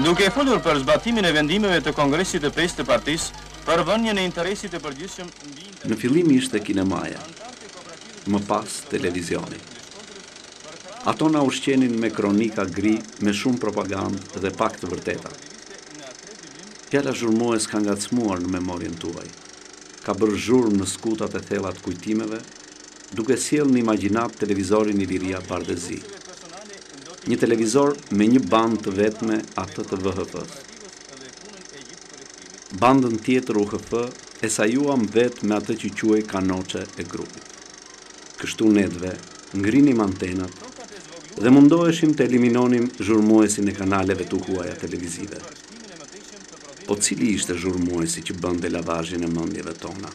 Duke folur për zbatimin e vendimeve të Kongresit të Pestë të Partisë për vënien e interesit të përgjithshëm mbi Në fillim ishte kinemaja, më pas televizioni. Ato na ushqenin me kronika gri me shumë propagandë dhe pak të vërteta. Fjala zhurmues ka ngacmuar në memorien tuaj. Ka bërë zhurmë në skutat e thella të kujtimeve, duke sjellë në imagjinatë televizorin Iliria bardhezi. Një televizor me një bandë të vetme atë të VHF-së. Bandën tjetër UHF e sajuam vetë me atë që quhej kanoçe e grupit. Kështu nedve ngrinim antenat dhe mundoheshim të eliminonim zhurmuesin e kanaleve të huaja televizive. Po cili ishte zhurmuesi që bënte lavazhin e mëndjeve tona?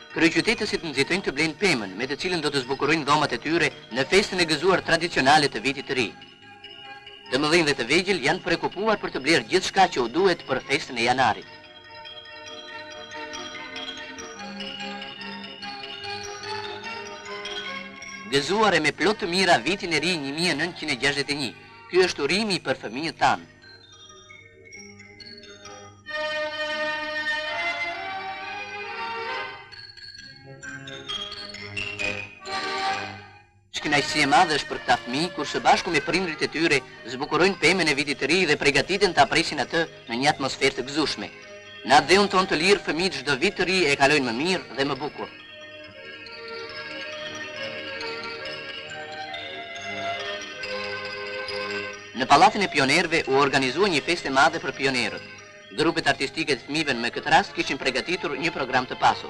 Kryeqytetësit nxitojnë të blejnë pemën, me të cilën do të zbukurojnë dhomat e tyre në festën e gëzuar tradicionale të Vitit të Ri. Të mëdhenj dhe të vegjël janë preokupuar për të blerë gjithçka që u duhet për festën e janarit. Gëzuar e me plot të mira Vitin e Ri 1961. Ky është urimi për fëmijët tanë. Ç'kënaqësi e madhe është për këta fëmijë kur së bashku me prindërit e tyre zbukurojnë pemën e Vitit të Ri dhe pregatiten ta presin atë në një atmosferë të gëzueshme. Në atdheun tonë të lirë fëmijët çdo Vit të Ri e kalojnë më mirë dhe më bukur. Në Pallatin e Pionierëve u organizua një festë e madhe për pionierët. Grupet artistike të fëmijëve me këtë rast kishin përgatitur një program të pasur.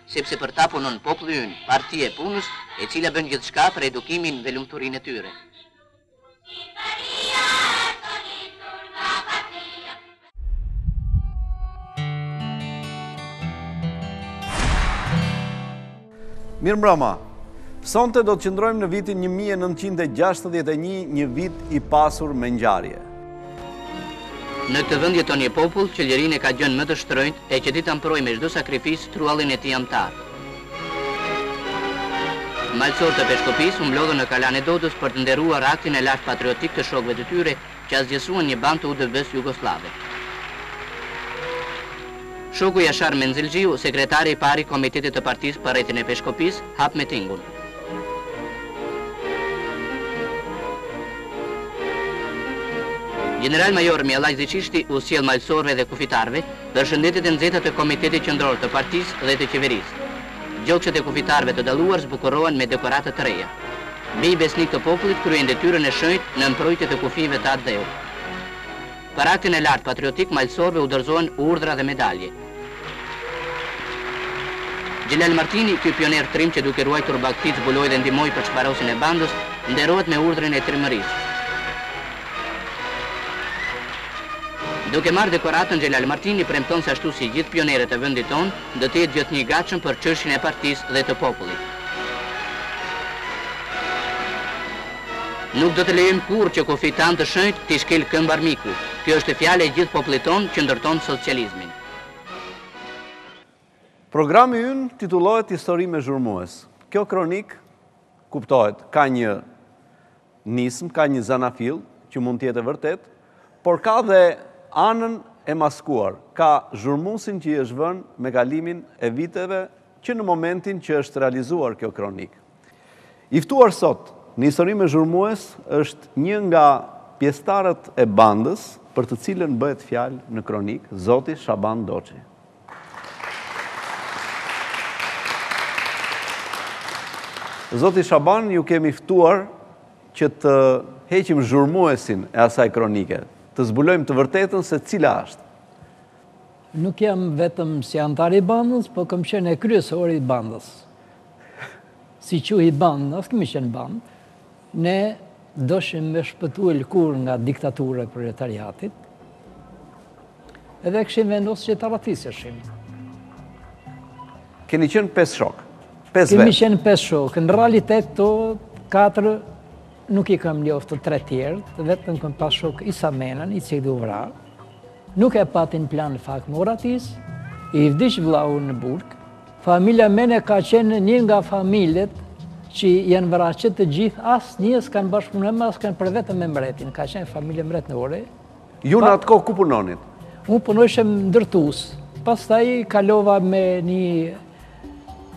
sepse për ta punon populli ynë, partia e punës, e cila bën gjithçka për edukimin dhe lumturinë e tyre. Mirëmbrëma, sonte do të qëndrojmë në vitin 1961, një vit i pasur me ngjarje. Në këtë vend jeton një popull që lirinë e ka gjënë më të shtrënjtë e që di ta mprojë me çdo sakrificë truallin e tij amtar. Malësorët e Peshkopisë u mblodhën në Kalanë e Dodës për të nderuar aktin e lartë patriotik të shokëve të tyre që asgjësuan një bandë të UDB-së jugosllave. Shoku Jashar Menzilxhiu, sekretari i parë i Komitetit të Partisë për rrethin e Peshkopisë, hap mitingun. Gjeneral Major Mihallaq Ziçishti u sjell malësorëve dhe kufitarëve përshëndetjet e nxehta të Komitetit Qendror të Partisë dhe të Qeverisë. Gjokset e kufitarëve të dalluar zbukurohen me dekorata të reja. Bij besnikë të popullit kryejnë detyrën e shenjtë në mprojtje të kufijve të Atdheut. Për aktin e lartë patriotik malësorëve u dorëzohen urdhra dhe medalje. Xhelal Martini, ky pionier trim që duke ruajtur bagëtitë zbuloi dhe ndihmoi për çfarosjen e bandës, nderohet me urdhrin e trimërisë. Duke marrë dekoratën, Xhelal Martini premton se ashtu si gjithë pionierët e vendit tonë, do të jetë gjithnjë i gatshëm për çështjen e partisë dhe të popullit. Nuk do të lejojmë kurrë që kufijtë tanë të shënjtë t'i shkelë këmba e armikut. Kjo është fjala e gjithë popullit tonë që ndërton socializmin. Programi ynë titullohet Histori me zhurmues. Kjo kronikë, kuptohet, ka një nismë, ka një zanafillë, që mund të jetë e vërtetë, por ka dhe anën e maskuar, ka zhurmuesin që i është vënë me kalimin e viteve që në momentin që është realizuar kjo kronikë. I ftuar sot në Histori me Zhurmues është një nga pjesëtarët e bandës për të cilën bëhet fjalë në kronikë, zoti Shaban Doçi. Zoti Shaban, ju kemi ftuar që të heqim zhurmuesin e asaj kronike, të zbulojmë të vërtetën se cila është. Nuk jam vetëm si anëtar i bandës, po kam qenë e kryesori i bandës. Si quhej banda, as kemi qenë bandë, ne doshim me shpëtue lëkurën nga diktatura e proletariatit, edhe kishim vendosë që të arratiseshim. Keni qenë pesë shokë, pesë vetë? Kemi qenë pesë shokë, në realitet të katër nuk i kam njoftë të tre tjerët, vetëm kam pas shok Isa Menën, i cili u vra, Nuk e patin plan fare me u arratis i vdiq vllau në burg familja Mena ka qen një nga familjet që janë vra që të gjith asnjë s'kan bashkëpunu me as kan për vetëm me mbretin ka qen familje mbretnore ju në atë kohë ku punonit unë punojshem ndërtues pastaj kalova me një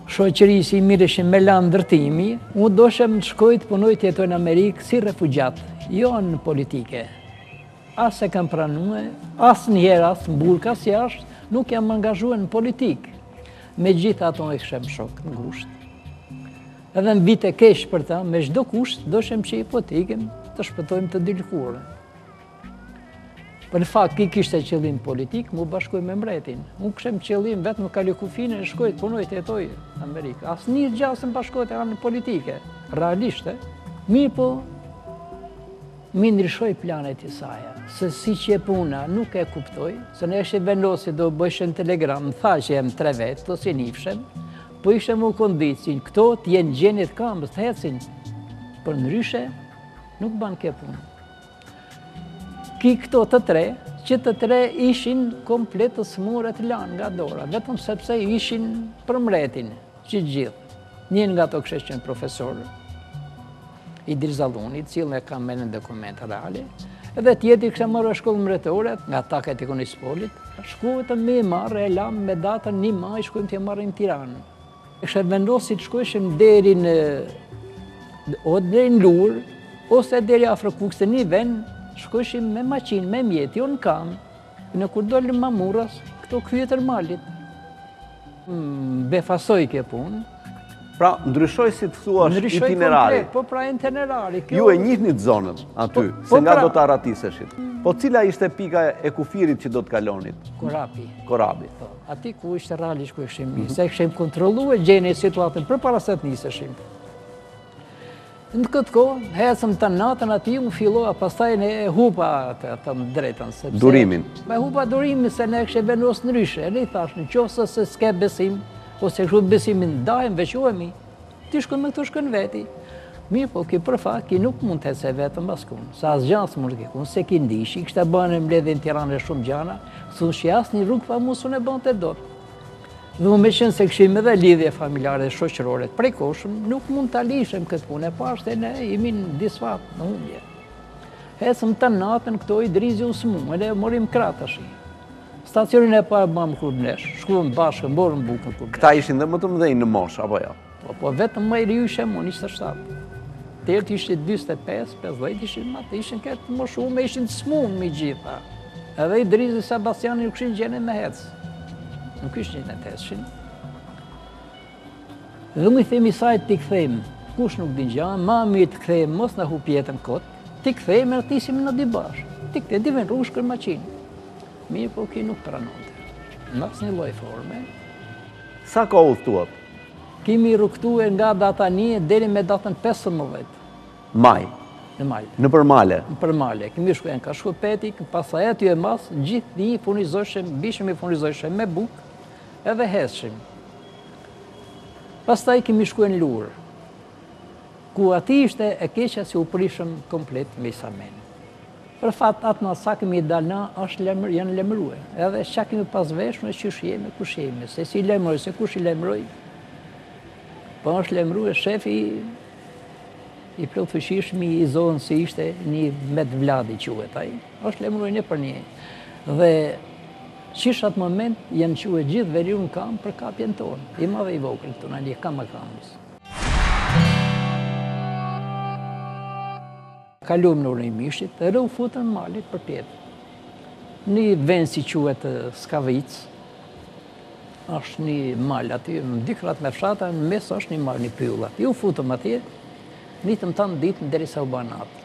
shoqëri që merreshim me llanë ndërtimi, unë doshem të shkoj të punoj të jetoj në Amerikë si refugjat, jo në politikë. As e kam pranue, asnjëherë as në burg as jashtë, nuk jam angazhue në politikë. Megjithatë e kishem shok të ngushtë. Edhe më vite keq për ta, me çdo kusht doshem që i po të ikim, të shpëtojmë të dy lëkurën. Por n'fakt, ky kishte qëllim politik, m'u bashku me mbretin. Unë kishem qëllim vetëm me kalu kufinë, të shkoj të punoj të jetoj në Amerikë. Asnjë gja s'na bashkote n'anë politike, realisht. Mirëpo, M'i ndryshoi planet Isaja, se si qe puna nuk e kuptoj, se ne e kishim venos do bëjshem telegram, më tha që jem tre vetë, dy s'i njifshem, po ishem me kondicion, këto të jenë gjendje t'kamës, të hecin, përndryshe, nuk bahet kjo punë. Ky këto të tre, që të tre ishin komplet të smurë, të lanë nga dora, vetëm sepse ishin për mretin. Si të gjithë, njëri nga ato kishte qenë profesor Idriz Alluni, të cilin e kam me në dokument reale, dhe tjetri kishte marrë shkollë mretnore nga taket e Konispolit, shkum me i marrë e lamë me datën një maj, shkojmë t'i marrim në Tiranë. Kishim vendos të shkojshim deri në, o deri në Lurë, ose deri afër Kukësit një vend, shkojshim me maqinë, me mjet, jo në kamë, Në kur dolëm Mamurras, këto kryetër malit. Më befasoi kjo punë. Pra, ndryshoi si të thuash itinerari. Po pra, itinerari. Ju e njihnit zonën aty, po, po se nga pra- do të arratiseshit. Po cila ishte pika e kufirit që do të kalonit? Korabi. Korabi. Po, aty ku ishte realisht ku ishim, mhm. se e kishim kontrollu e gjeni situatën përpara se të niseshim. Në këtë kohë, ecëm tanë natën aty, unë fillova, pastaj ne e hupa atë, të drejtën, sepse... Durimin. E hupa durimin, se ne e kishim vendos ndryshe, edhe i thashë, në qoftë se s'ke besim, ose kështë besimin, dahemi, veçohemi, ti shkon me këto, unë shkoj vetë. Mirëpo, ky në fakt, ky nuk mund të ecte vetëm askun, se asgja s'mund të kikun, se ky ndishi, kishte ba mledhje në Tiranë e shumë gjana, thonë që asnjë rrugë pa mu s'un e bante dot. Dhe unë meqenëse kishim edhe lidhje familjare dhe shoqërore të prekoshëm, nuk mund ta lishem këtë punë e pashë që ne jemi në disfatë në humbje. Hecëm tanë natën këto Idrizi u smu, e morëm kratë ashtë. Stacionin e parë bëmë Kurbnesh, shkuem bashkë, morëm bukën Kurbnesh. Këta ishin dhe më të mdhej në moshë, apo jo? Po, po, vetëm më i riu ishem unë, njëzet e shtatë. Të tjerët ishin 25, 50, ishin ma të ishin këtë më shumë, me ishin të smunë me gjitha. Edhe Idrizi e Sebastiani nuk ishin gjendje me hecë. Nuk ishin gjendje të hecshin. Dhe unë i them Isajt t'i kthejmë, kush nuk din gja, ma mirë t'i kthejmë, mos t'hupin jetën kot, t'i kthejmë e ne t'ikim ne dy bashkë. T'i kthejmë, t'i vënë rrushë kërë maqinë. Mirëpo ky nuk pranonte. Në asnjë lloj forme. Sa kohë udhëtuat? Kemi rrugëtu nga data një deri me datën pesëmbëdhjetë. Maj. Në maj. Nëpër male. Nëpër male. Kemi shkue n'ka Shkupeti, pastaj aty e mas, gjithnji furnizoheshim, bishim e furnizoheshim me bukë, edhe hecshim. Pastaj kemi shkue në Lurë, ku aty ishte e keqja se u prishëm komplet me Isamin. Për fat atëna sa kemi dalë na është lajmër janë lajmërue edhe ça kemi pas vesh me qysh jemi kush jemi se si lajmëroi se kush i lajmëroi po është lajmërue shefi i plotfuqishëm i zonës ishte një Met Vladi quhet ai është lajmërue një për një dhe qysh atë moment janë çue gjithë veriu në kamë për kapjen tonë i madhe i vogël tanë në kamë kambës Kaluam në urën e Mishit dhe u futëm malit përpjetë. Një vend si quhet Skavicë, është një mal aty, në dy krahët me fshata, në mes është një mal, një pyllë aty. U futëm aty, ndejtëm tanë ditën deri sa u ba natë.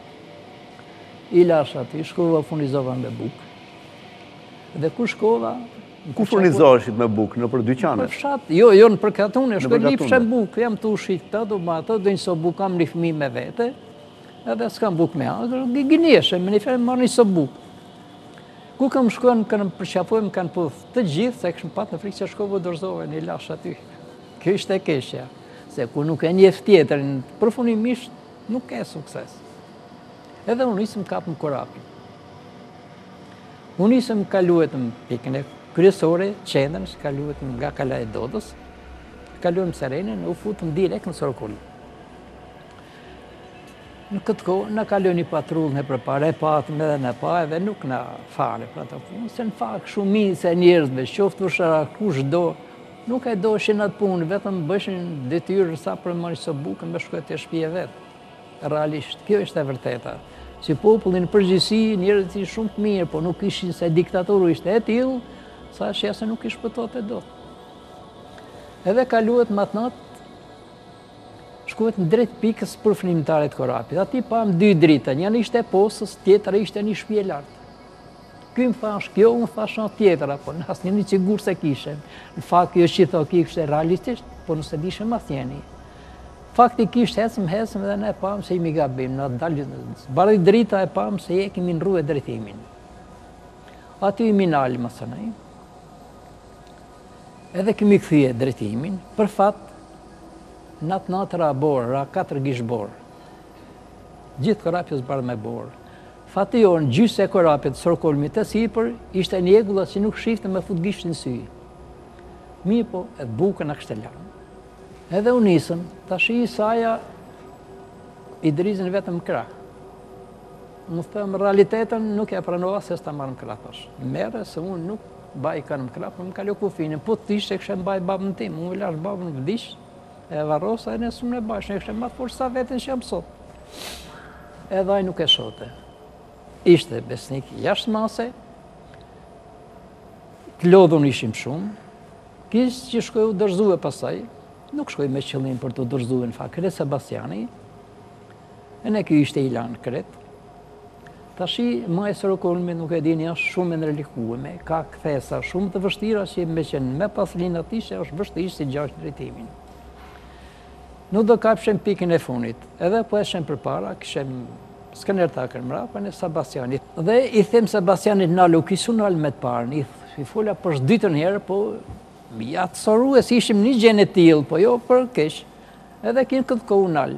I lashë aty, shkova, u furnizova me bukë. Dhe ku shkova... Ku furnizoheshit me bukë, nëpër dyqane? Në fshat, jo, jo, nëpër katune, shkoja lypshe bukë, jam tu shit këta, do ma ato, dhe një copë bukë, kam një fëmi me vete, Edhe s'kam bukë me ngrënë, gënjeshe, me një fjalë, marr një copë bukë. Ku kam shkuar, më kanë përqafu, më kanë puth. Të gjithë, se kishin pasë frikë që shkova, u dorëzova, e i lashë aty. Kjo ishte e e keqja. Se kur nuk e njef tjetrin, përfundimisht, nuk ke sukses. Edhe unë s'e kapëm Korabin. Unë si kaluem pikën kryesore, qendrën, që kaluem nga Kalaja e Dodës, kaluem Cerenin, u futëm direkt në Sorokol. Në këtë kohë na kaloi një patrullë ne përpara, e patëm edhe na pa edhe nuk na foli për atë punë, se në fakt shumica e njerëzve, qoftë ushtarë, kushdo, nuk e doshin atë punë, vetëm bëshin detyrë sa për me nxjerrë bukën me shku te shtëpia vet. Realisht, kjo ishte e vërteta. Se populli në përgjithësi, njerëzit ishin shumë të mirë, po nuk ishin se diktatura ishte e tillë, sa që nuk i shpëtonte dot. Edhe kaluem atë natë Shkuem drejt pikës përfundimtare të Korabit. Aty pamë dy drita, njëra ishte e postës, tjetra ishte një shtëpi e lartë. Ky më tha, kjo unë thash tjetra, po ne asnjëni siguri s'e kishem. Në fakt, kjo që thoshte ky ishte realistisht, po ne s'e dishim asnjëni. Faktikisht, hecëm, hecëm dhe ne pamë se jemi gabim, ngadalë, zbardhi drita e pamë se e kemi ndërrue drejtimin. Aty jemi nalë, më së nëjë. Edhe kemi kthye drejtimin, për fat n'at natë ra borë, ra katër gisht borë. Gjithë Korabi u zbardh me borë. Fati jonë, gjysë e Korabit, Sorokolit e sipër, ishte një mjegullat që nuk shifte me fut gisht në sy. Mirëpo, edhe bukën na kishte lanë. Edhe u nisëm, tashi Isaja Idrizin vetëm n'krah. Me thënë realitetin nuk e pranova se s'ta marr n'krah, thash. Merre se unë nuk Baj kënd në krah, me kalu kufinë, po të ishte kisha me mbajt babën tim, unë e lash babën, më vdiq, e varrosa e u nisëm bashkë, e kisha ma të fortë sa veten që jam sot. Edhe ai nuk e lshote. Ishte besnik jashtë mase, të lodhun ishim shumë, kështu që shkoi u dorëzu e pastaj, nuk shkoi me qëllim për t'u dorëzue në fakt, Sebastiani, e ne kjo ishte i lanë krejt, Tashi maja e Sorokolit nuk e dini është shumë e ndërlikueme, ka kthesa shumë të vështira që me qenë me pas lind aty dhe është vështirë t'i gjesh drejtimin. Nuk do kapshem pikën e funit, edhe po ecshem përpara, kishem Skënder Takën mrapa e Sebastianin. Dhe i them Sebastianit nalu, ky s'u nal me të parën, i fola për së dytën herë, po ja të soru e si ishim n'gjendje të tillë, po jo për keq, edhe ky në këtë kohë u nal.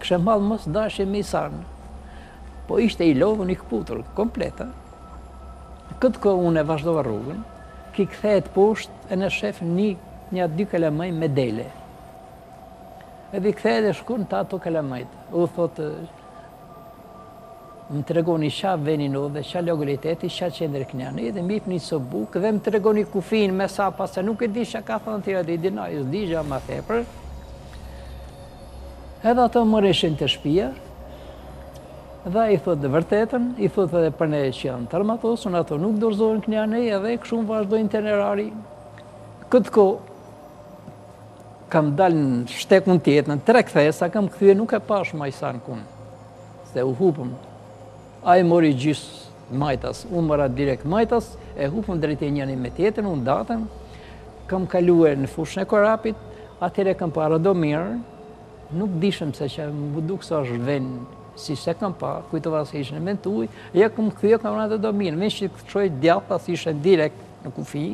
Kisha mall mos dahesha me Isanë. Po ishte i lodhun i këputun, komplet, a? Këtë kohë unë e vazhdova rrugën, ky kthehet poshtë edhe shef nja dy kalamaj me dele. Edhe ai kthehet e shkon te ato kalamajt. U thotë, më tregoni ça veni o dhe ça lokaliteti, ça qendër kënjani, edhe m'ipni ca bukë, dhe më tregoni kufinë me sa pas, se nuk e di ça ka thonë, tjerat i din ai, s'di gja ma tepër, Edhe ato marrin e shtin te shpia, dhe ai thot dhe vërtetën, i thot edhe për ne që janë t'armatosun, ato nuk dorëzohen kurrnjani, edhe kështu më vazhdon itinerari. Këtë kohë, kam dalë në shtegun tjetër, në tre kthesa, kam kthye nuk e pashë ma Isanë kun, se u hupëm. Ai mori gjys majtas, unë mora direkt majtas, e hupëm drejt e njëri me tjetrin, u ndamë, kam kaluar në fushën e Korabit, atëherë kam parë Radomirën, nuk dishëm se që më duk sa është vend, si s'e kam pa, kujtova se ishte vend i huj, ja kam kthy kah Radomirë, me qenë të shkoj djathtas ishem direkt në kufi,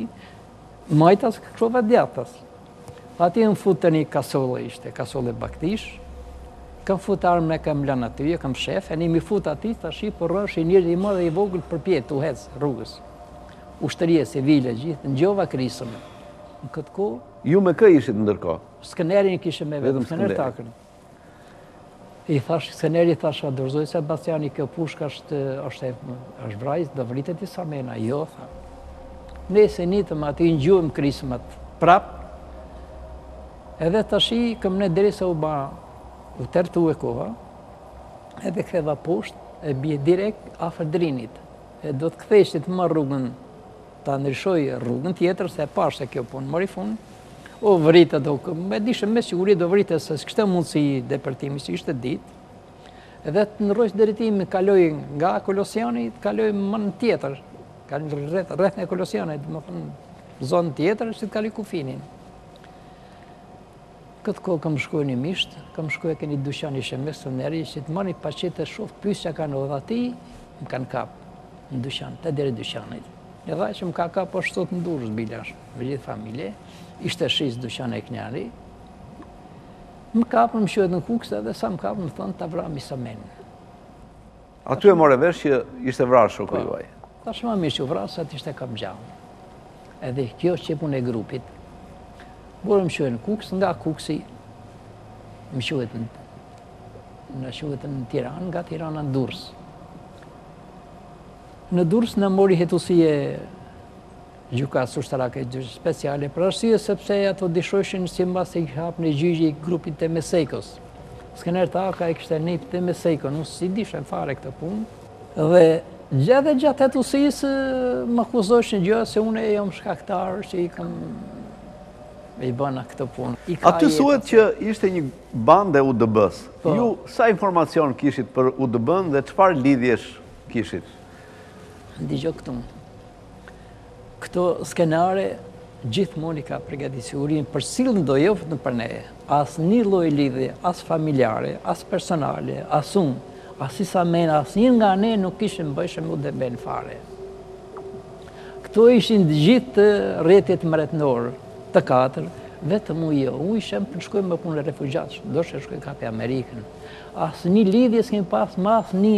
majtas shkova djathtas. Aty m'u fut te një kasolle ishte, kasolle bagëtish, kam fut armën e kam lënë aty, e kam mshef, e jemi fut aty, tashi po rendshin njerëz i madh e i vogël përpjetë, tu hec rrugës. Ushtri e civilë gjithë, nigjova krisma, në këtë kohë. Ju me kë ishit ndërkohë? Skënderin e kishim me vete, Skënder Takën. I thash Skëneri, thash, a dorëzoj se Bastiani kjo pushka është, është, është vrajtë, do vritet Isa Mena, jo, tha. Ne s'nejtëm aty, ngjuem krismat, prap, edhe tashi, këm në derisa u ba, u tërtu e koha, edhe ktheva poshtë, e bie direkt afër Drinit, e do të kthesh që t'marr rrugën ta ndryshoj rrugën tjetër, se e pashë se kjo punë mori fund, do vritet, e dishe me siguri do vritet, se s'kishte mundësi depërtimi që ishte ditë, edhe të nrroj drejtim, kaloj nga Kolosiani, të kaloj m'anë tjetër, kaloj rreth në Kolosiani, domethënë, zonë tjetër, që të kaloj kufinin. Këtë kohë kam shku një misht, kam shku e ke një dyqan ishe merceneri që të marr një paketë të shof pyes ça kanë edhe aty më kanë kap në dyqan, te dera dyqanit. Njaj që më ka kap është sot në Durrës biles, me gjithë familje, ishte shitës dyqani e kënjari. Më kapën, më çuen në Kukës edhe sa më kapën më thonë ta vramë Isa Menën. Aty e more vesh që ishte vrarë shoku po, juaj. Thash ma mirë që u vra sa të ishte kap gjallë. Edhe kjo është qe puna e grupit. Por më çuen në Kukës, nga Kukësi më çuen në na çuen në Tiranë, nga Tirana në Durrës. Në Durrës na mori hetusia e Gjykatës Ushtarake Speciale, për arsye sepse ato dyshoheshin se mbasi u hap gjyqi i grupit Teme Sejkos. Skëner Taka e kishte nip Teme Sejkon, unë s'e dishem fare këtë punë, dhe gjatë dhe gjatë hetusisë më akuzoshin gjoja se unë jam shkaktar që i kam i bëna këtë punë. Aty thuhet që ishte një bandë e UDB-së. Po. Ju sa informacion kishit për UDB-në dhe çfarë lidhjesh kishit? Ndigjo këtu. Këto skenare gjithmonë i ka përgatit Sigurimi për cilindo, jo vetëm për ne, asnjë lloj lidhje, as familjare, as personale, as unë, as Isa Mena, asnjë nga ne nuk kishim të bëjshëm me UDB-në fare. Këto ishin të gjithë të rjetit mretnorë, të katër, vetëm unë jo, unë ishem për shkoj me punë refugjatësh, doshe shkoj ka për Amerikën. Asnjë lidhje s'kemi pas, me asnjë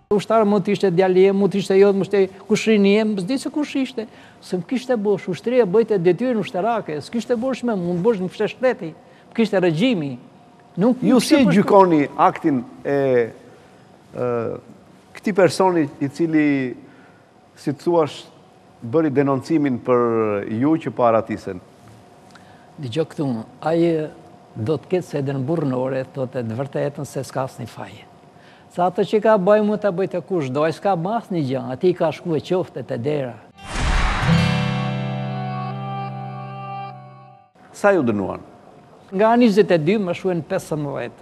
Ushtar mund të ishte djali im, mund të ishte jot, mund të ishte kushrini im, s'di se kush ishte. S'më kishte borxh, ushtria bëjte detyrën ushtarake, s'kishte borxh me mu, borxh më kishte shteti, më kishte regjimi. Nuk Ju si e gjykoni aktin e këtij personi i cili Si të thuash, bëri denoncimin për ju që po arratisen. Dëgjo këtu, ai do të ketë sedrën burrnore e thotë të vërtetën se s'ka asnjë faj. Se atë që ka ba ai mund ta bëjte kushdo, ai s'ka ba asnjë gjë, atij i ka shkue qofte te dera. Sa ju dënuan? Nga njëzet e dy më çuen pesëmbëdhjetë.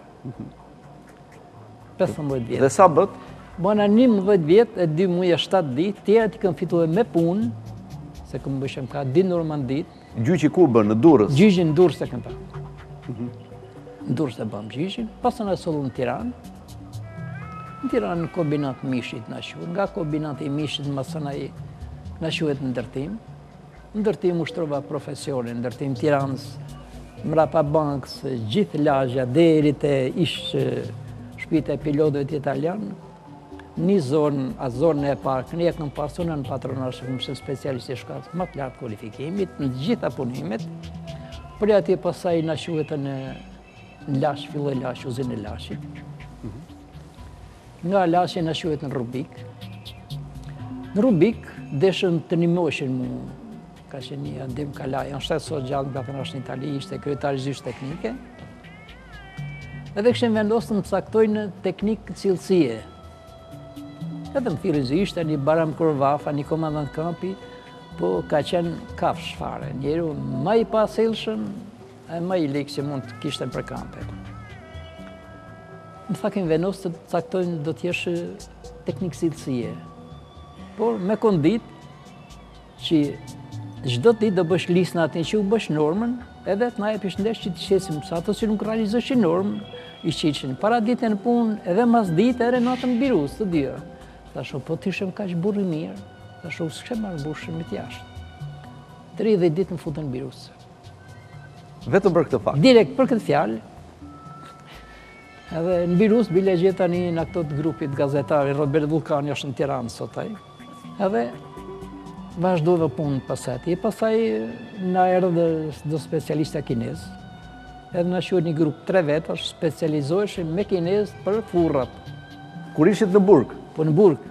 Pesëmbëdhjetë vjetë. Dhe sa bët? Bona njëmbëdhjetë vjetë e dy muje shtatë ditë, tjera i kam fitue me punë, se kam bëshem ka dy norma n'ditë. Gjyqi ku u bë, në Durrës? Gjyqin në Durrës e kam ba. Mhm. Në Durrës e bëm gjyqin, pastaj na sollën në Tiranë. Në Tiranë në kombinat mishit na çuen, nga kombinat i mishit masanej na çuen në ndërtim. N'ndërtim ushtrova profesionin, ndërtim Tiranës, mrapa bankës, gjithë lagja, deri te ish shpitë e pilotëve të italianëve, një zonë, atë zonë e pak, unë e kam pasur në patronazh, kam qenë specialist i shkallës, më të lartë kualifikimit, në gjitha punimet, prej aty pastaj na çuen në Laç, filloi Laçi, uzina e Laçit. Mhm. Nga Laçi na çuen në Rubik. Në Rubik deshën të ndimoshin mu, ka qenë një Adim Kalaj, është sot gjallë, kanë thënë është në Itali, ishte kryetar i zysë teknike. Edhe kishin vendosë të më caktojnë teknik cilësie. Edhe më thirri në zyrë, ishte një Bajram Korvafa, një komandant kampi, po ka qenë kafshë fare, njeru ma i pasjellshëm, E më i lig që mund të kishte për kampe. Tha kemi vendos të caktojnë do t'jesh teknik cilësie. Por me kondit që çdo ditë do bësh listën e atyne që s'bëjnë normën, edhe të na e bish neve që t'i qesim, se ato që nuk realizoshin normën, i qitshin paradite në punë, edhe masdite dhe natën në birucë të dyja. Thashë unë, po të ishem kaq burrë i mirë, thashë unë, s'ke marrë burg, isha jashtë. 30 ditë më futën në birucë. Vetëm për këtë fakt? Direkt për këtë fjalë. Edhe në birucë bile gjeta njanin nga këto të grupit gazetari Robert Vullkani është në Tiranë sot ai. Edhe vazhdova punën pas atij. Pastaj na erdhë do specialista kinezë. Edhe na çuen një grup tre vetash të specializoheshim me kinezë për furrat. Kur ishit në burg? Po në burg.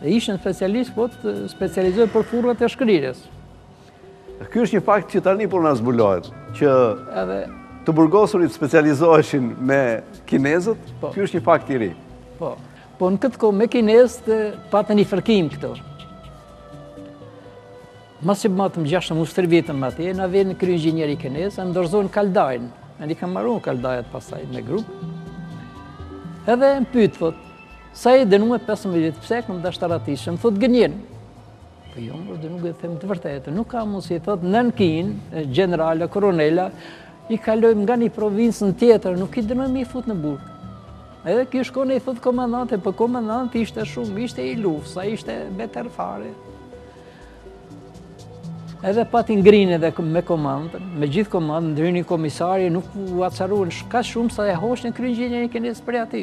E isha specialist, po të specializohem për furrat e shkrirjes. Ky është një fakt që tani po na zbulohet, që edhe të burgosurit specializoheshin me kinezët, po. ky është një fakt i ri. Po. Po në këtë kohë me kinezët patën një fërkim këto. Masi bamë nja gjashtë muj stërvitëm më atje, na vjen një kryeinxhinier kinez, na dorëzojnë kaldajën. E unë i kam marrë kaldajat pastaj me grup. Edhe më pyet, thot, sa je dënu, me 15 vjetë, pse, e kam dasht me u arratis? Më thot, gënjen. Po jo, mos do nuk e them të vërtetën. Nuk ka mundësi, thot, në Kinë, gjenerala, kolonela, i kalojmë nga një provincë në tjetrën, nuk i dënojmë i fut në burg. Edhe kjo shkon i thot komandantit, po komandanti ishte shumë, ishte i luftë, sa ishte beter fare. Edhe pati ngrinë edhe me komandën, me gjithë komandën, ndërhyni komisari, nuk u acaruen shka shumë sa e hoqën krye gjyqin e keni së aty.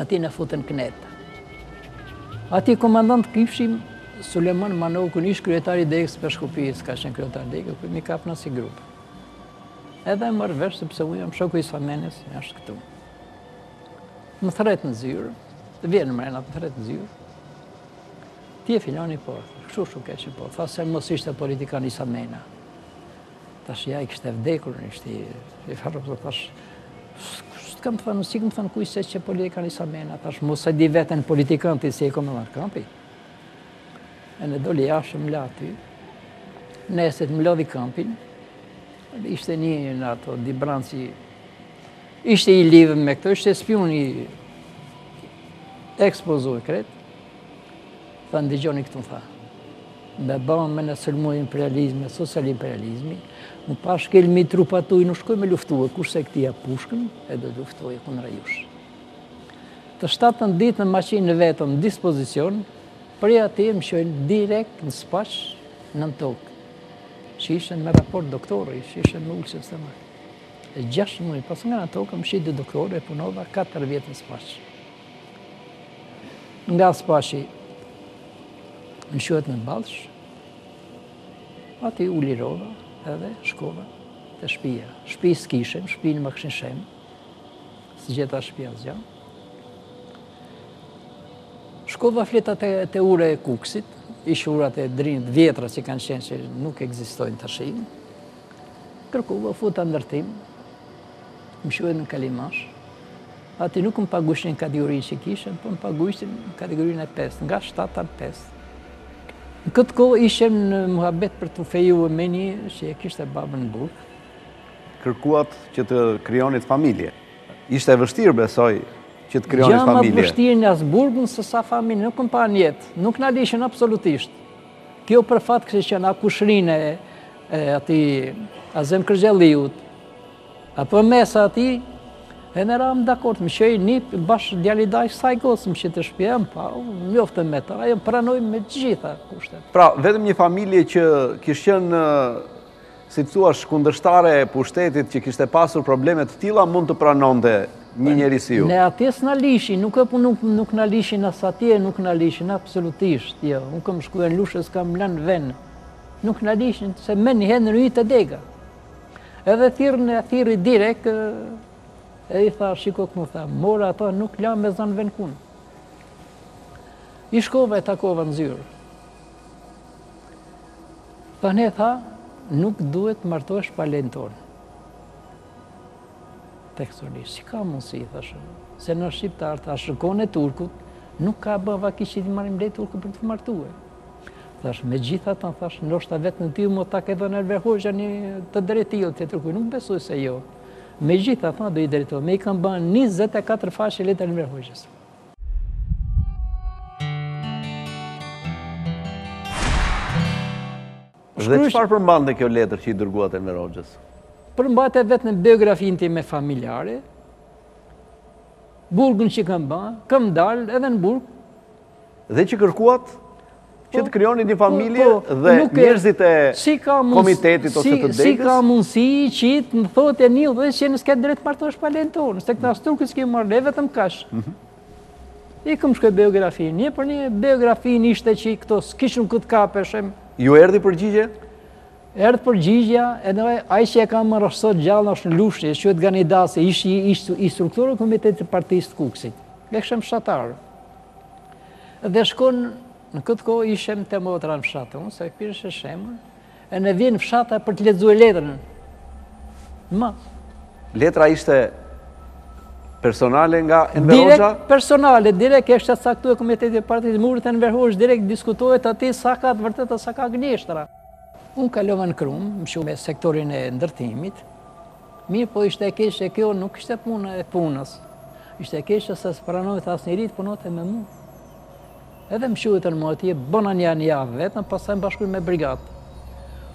Aty na futën në knetë. Aty komandant kishim Sulejman Manokun, ish kryetar i degës Peshkopisë, ka qenë kryetari degës, për me i kapë si grup. Edhe e merr vesh, sepse unë jam shoku i Samenës, që është këtu. Më thrret në zyrë, dhe vjen mrena, më thrret në zyrë. Ti je filani, po, kështu shumë keq, po, the se mos ishte politikan Isa Mena. Tash ai kishte vdekur, ishte i farroftë, tash s'kam thënë, s'i kam thënë kujt se qe politikan Isa Mena, tash unë s'e di veten politikan, ti s'je komandant kampi. Edhe doli jashtë më la aty, nesër mblodhi kampin, ishte një në ato, dibran që, ishte i lidh me këto, ishte spion i ekspozu krejt, Tha, ndigjoni këtu tha. Me ba me na sulmu imperializmi, e social imperializmi, un po shkel mi trupat tuj, un shkoj me luftu, e kurse këtij ia jap pushkën, e do luftojë kundra jush. Të shtatën ditë një maqinë vetëm në dispozicion, prej aty më çojnë direkt në Spaç në nëntokë, që isha me raport doktori, që isha me ulçër. E gjashtë muj pas nga nëntoka më qitën doktorët, e punova 4 vjet në Spaç. Nga Spaçi na çuen në Ballsh, aty u lirova edhe shkova te shpia. Shpi s'kishem, shpinë ma kishin shem, s'gjeta shpi asgja. Shkova fleta te ura e Kuksit, ish urat e Drinit vjetra që kanë qenë që nuk ekzistojnë tashmë. Kërkova, u futa në ndërtim, Më çuen në Kalimash. Aty nuk më pagushin kategorinë që kishem, po më pagushin kategorinë e 5, nga 7 te 5. Në këtë kohë ishem në muhabet për të fejue me nji që e kishte babën në burg. Kërkuat që të krijonit familje. Ishte e vështirë besoj që të krijonit familje. Gja ma t'vështirë, as burgun, se sa familje, nuk më epte njeri, nuk na doshin absolutisht. Kjo për fat kishte qenë kushrina e atij Azem Kërgjeliut, Apo mes atij, edhe ramë dakord, më çoi bashkë djali i dajës asaj goce, më çoi te shpia, pa, më njoftën me të, ajo më pranoi me të gjitha kushtet. Pra, vetëm një familje që kishte qenë, si të thuash, kundërshtare e pushtetit, që kishte pasur probleme të tilla, mund të pranonte një njeri si ju. Ne atje s'na lishin, nuk, e po nuk na lishin, as atje nuk na lishin, absolutisht, jo, unë kam shku në lushës, kam lënë vend, nuk na lishin, se menjëherë thërriste dega. Edhe thirrën e thirri direkt, e i tha, shiko këtu, tha, mora ato nuk la me zënë vend kund. I shkova e takova në zyrë. Tha ne tha, nuk duhet të martohesh pa lejen tonë. Tekstualisht. Si ka mundësi, thashë unë, se ne shqiptarët as në kohën e turkut, nuk ka bë vaki që t'i marrim leje turkut për t'u martuar. Thashë, megjithatë, ta thashë, ndoshta vetëm ty mund ta ketë dhënë Enver Hoxha një të drejtë të tillë, tjetërkujt nuk besoj se jo. Megjithatë, thashë do i drejtohem, dhe i kam bërë 24 faqe letër Enver Hoxhës. Dhe çfarë përmbante kjo letër që i dërguat Enver Hoxhës? Përmbante vetëm biografinë time familjare, burgun që kam ba, kam dalë edhe në burg, Dhe që kërkuat që të po, krijoni një po, familje po, dhe njerëzit e komitetit ose të degës. Si ka mundësi që të më thotë e një dhe që në s'ke drejtë të martohesh pa lejen tonë, se këtë as turkut s'i kemi marrë leje, vetëm kaq. Mhm. I kam shkru biografinë, një për një biografinë si ishte që këta s'kishin ku të kapeshin. Ju erdhi përgjigje? Erdhi përgjigjja, edhe ai që e ka marrë sot gjallë është në Lushnjë, quhet Gani Dasi, ishte instruktor i komitetit partisë të Kukësit. E kishim fshatar. Dhe shkon në këtë kohë ishem te motra në fshat, unë se ky është shembull, edhe vjen në fshat për të lexuar letrën. Ma. Letra ishte personale nga Enver Hoxha? Direkt personale, direkt e është caktuar komiteti i partisë Murit Enver Hoxhë, direkt diskutohet aty sa ka të vërtetë sa ka gënjeshtra. Unë kalova në Krum, më çuan në sektorin e ndërtimit, Mirëpo ishte e keqja se kjo nuk ishte punë e punës. Ishte e keqja se s'pranonte asnjëri të punonte me mua. Edhe më çuan mu atje, bëna nja një javë vetëm, pastaj më bashkuan me brigatë.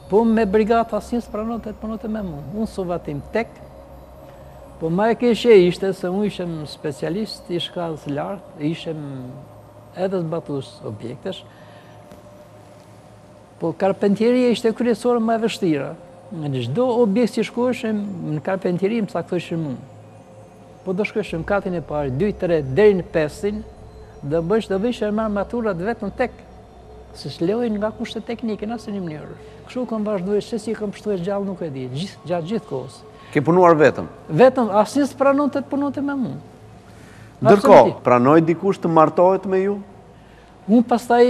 Po me brigatë asnjë s'pranonte të punonte me mu. Unë së vatim tek, po ma e keqja ishte se unë ishem specialist i shkallës lartë, ishem edhe zbatues objektesh, Po karpenteria ishte kryesore ma e vështira. Në çdo objekt që shkoshim, në karpenteri më caktoshin mu. Po do shkoshim katin e parë, 2, 3, deri në pestin, dhe bëjshe dhe vishe e merr maturat vetëm tek, se s'lejojnë nga kushtet teknike në asnjë mënyrë. Kështu kam vazhduar, se si kam pështu gjallë nuk e di, gjithë, gjatë gjithë kohës. Ke punuar vetëm? Vetëm, asnjë s'pranonte të punonte me mu. Ndërkohë, pranoi dikush të martohet me ju? Unë pastaj,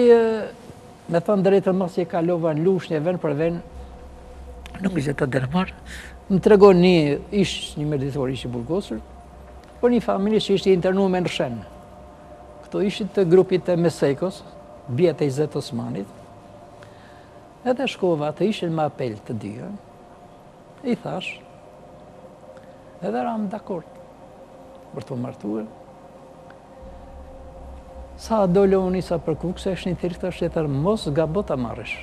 me thënë të drejtën mbasi e kalova Lushnjën vend për vend, nuk gjeta derman, më tregon një ish një mëditor ish i burgosur, për një familje që ishte internume në Mrshenë. Këto ishin të grupit Teme Sejkos, bijat e Izet Osmanit, edhe shkova te ishin me apel të dyja, I thashë, edhe ramë dakord për t'u martu. Sa dola u nisa për Kukës, është një thirrë këta shtetër, mos gabo ta marrësh.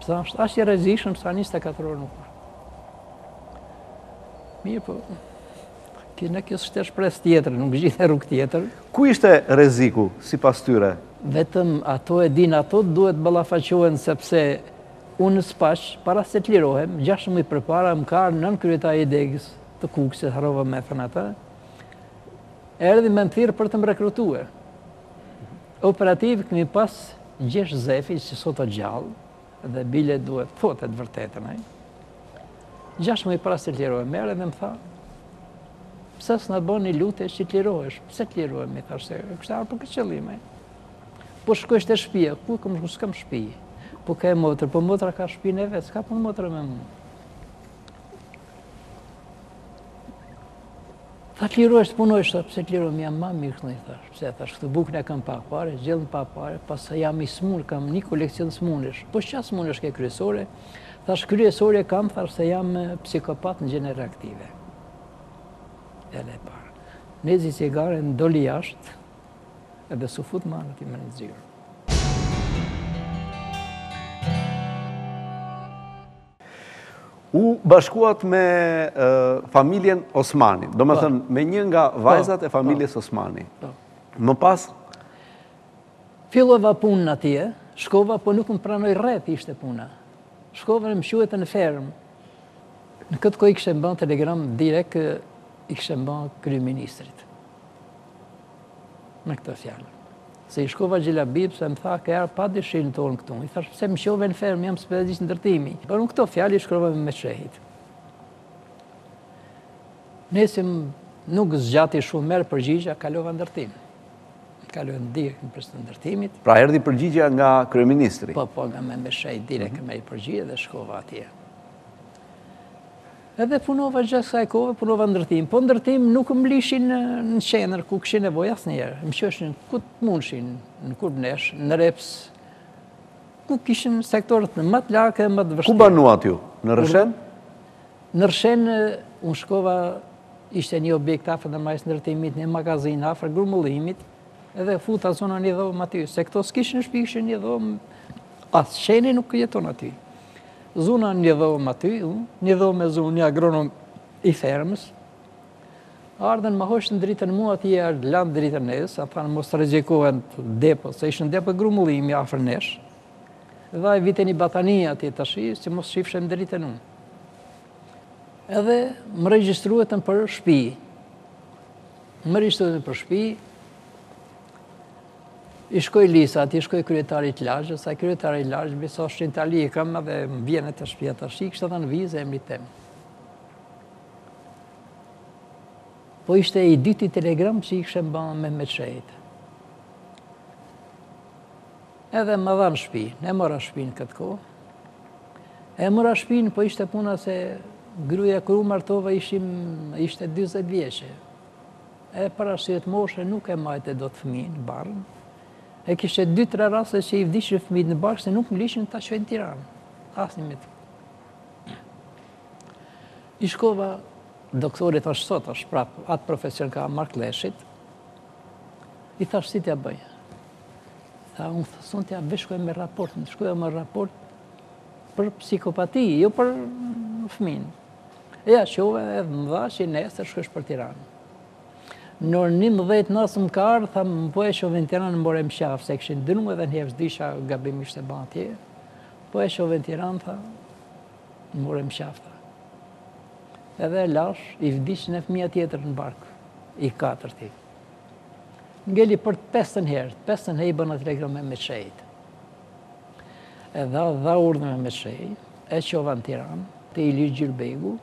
Pse është asht i rrezikshëm, sa 24 orë nuk marrë. Mirëpo, kjo s'kishte shpresë tjetër, nuk gjente rrugë tjetër. Ku ishte rreziku, sipas tyre? Vetëm ato e dinë, ato duhet ballafaqohen, sepse Unë n'Spaç, para se të lirohem, gjashtë muaj përpara më ka ardhur nënkryetari i degës të Kukësit, harrova me e thënë atë, erdhi me më thirri për të më rekrutuar. Operativ kemi pas Gjesh Zefi, që sot është gjallë, dhe bile duhet të thotë të vërtetën ai. Gjashtë muaj para se të lirohem, m'erdh dhe më tha, pse s'na bën një lutje që të lirohesh? Pse të lirohem i thashë? Kështu për këtë qëllim ai. Po shko te shpia, ku kam me shku, s'kam shpi. Po ke motër, po motra ka shpinë e vet, s'ka punë motra me mu. Tha të liroj, së punoj, shtë, pëse të lirohem, jam ma mirë këtu, thash, pse, thashë, këtu bukën e kam pa pare, gjellën pa pare, pastaj jam i smunë, kam një koleksion smundjesh, po ça smundjesh ke kryesore, thash, kryesore kam, thash, se jam psikopat në gjendje reaktive. E le e parë. Ndezi cigaren, doli jashtë, Edhe s'u fut ma në atë muhabet. U bashkuat me familjen Osmani, domethënë me një nga vajzat e familjes Osmani. Më pas? Fillova punën atje, shkova, po nuk më pranoi rrethi ishte puna. Shkova në më shuet në fermë. Në këtë kohë i kishe ba telegram direkt i kishe ba kryeministrit. Me këto fjalë. Se i shkova gjilabib, se më tha, ke ardhë pa dëshirën tonë këtu. I thashë, pse më çove në fermë, jam specialist ndërtimi. Por unë këto fjalë i shkrova Mehmet Shehut. Nejse nuk zgjati shumë m'erdh përgjigja, kalova ndërtim. Kalova në drejtori të ndërtimit. Pra erdi përgjigja nga kryeministri? Po, po, nga Mehmet Shehu direkt m'erdh përgjigja dhe shkova atje. Edhe punova gjatë kësaj kohe, punova ndërtim. Po ndërtim nuk më lishin në qendër, kur s'kishin nevojë asnjëherë. Më çojshin, ku të munshin, në Kurbnesh, në Reps, ku kishin sektorët më të largët dhe më të vështirë. Ku banuat ju? Në Rrëshen? Në Rrëshen, unë shkova, ishte një objekt afër ndërmarrjes së ndërtimit, një magazinë afër grumullimit, edhe u futa zuna një dhomë aty, se këto s'kishin shpi, kishin një dhomë, as qeni nuk jeton aty. Zuna një dhomë aty, një dhomë e zuni, një agronom i fermës, erdhën ma hoqën dritën mua, atij ia lanë dritën se thanë mos të rrezikohen depo, se ishin depo grumullimi, afër nesh, dhe e vite një batanije ai tashi, që mos shifsha dritën unë. Edhe më regjistruan për shpi, më regjistruan për shpi, I shkoi lista, atij i shkoi kryetarit të lagjes, kryetarit të lagjes, mi sa shqinë të ali i këmë dhe më vjen te shpia të shikë, kishte nënvizu emrin tem. Po ishte i dyti telegram që i kisha ba Mehmet Shehut. Edhe më dhanë shpi, dhe mora shpi në këtë kohë. E mora shpinë, po ishte puna se gruja kur u martova ishte 20 vjeçe. E për arsye të moshe, nuk e majte dot fëmijën në bark. E kishte dy tre raste që i vdishin fëmijët në bark se nuk më lishin ta çoj në Tiranë. Asnjë mjet. I shkova doktorit është sot, është prap, atë profesion ka Mark Lleshit. I thashë si t'ja bëj. Tha, unë s'kam ç't'i bëj veç t'çoj me raport, t'çoj me raport për psikopati, jo për fëmijën. E ia çova edhe më dha që nesër të shkosh për Tiranë. Në orën njëmbëdhjetë natës më ka ardhë, tha më po e çove në Tiranë, më more më qafë, se kishin dënu edhe një herë s'di ça gabim ishte ba atje. Po e çove në Tiranë, tha, më more më qafë, tha. Edhe e lashë, i vdiq fëmija tjetër në bark, i katërti. Ngeli për të pestën herë, pestën herë i bëna telegram Mehmet Shehut. E dha dha urdhër me me shkue, e çova në Tiranë, te Ilir Gjylbegu,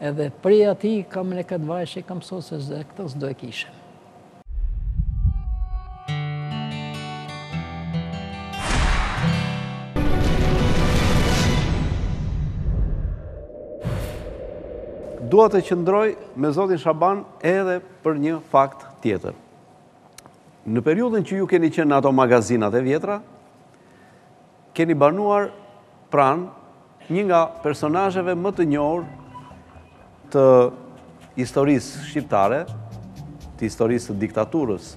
edhe prej atij kam unë këtë vajzë që kam sot se këta s'do e kishen. Dua të qëndroj me Zotin Shaban edhe për një fakt tjetër. Në periudhën që ju keni qenë në ato magazinat e vjetra, keni banuar pranë një nga personazheve më të njohur të historisë shqiptare, të historisë së diktaturës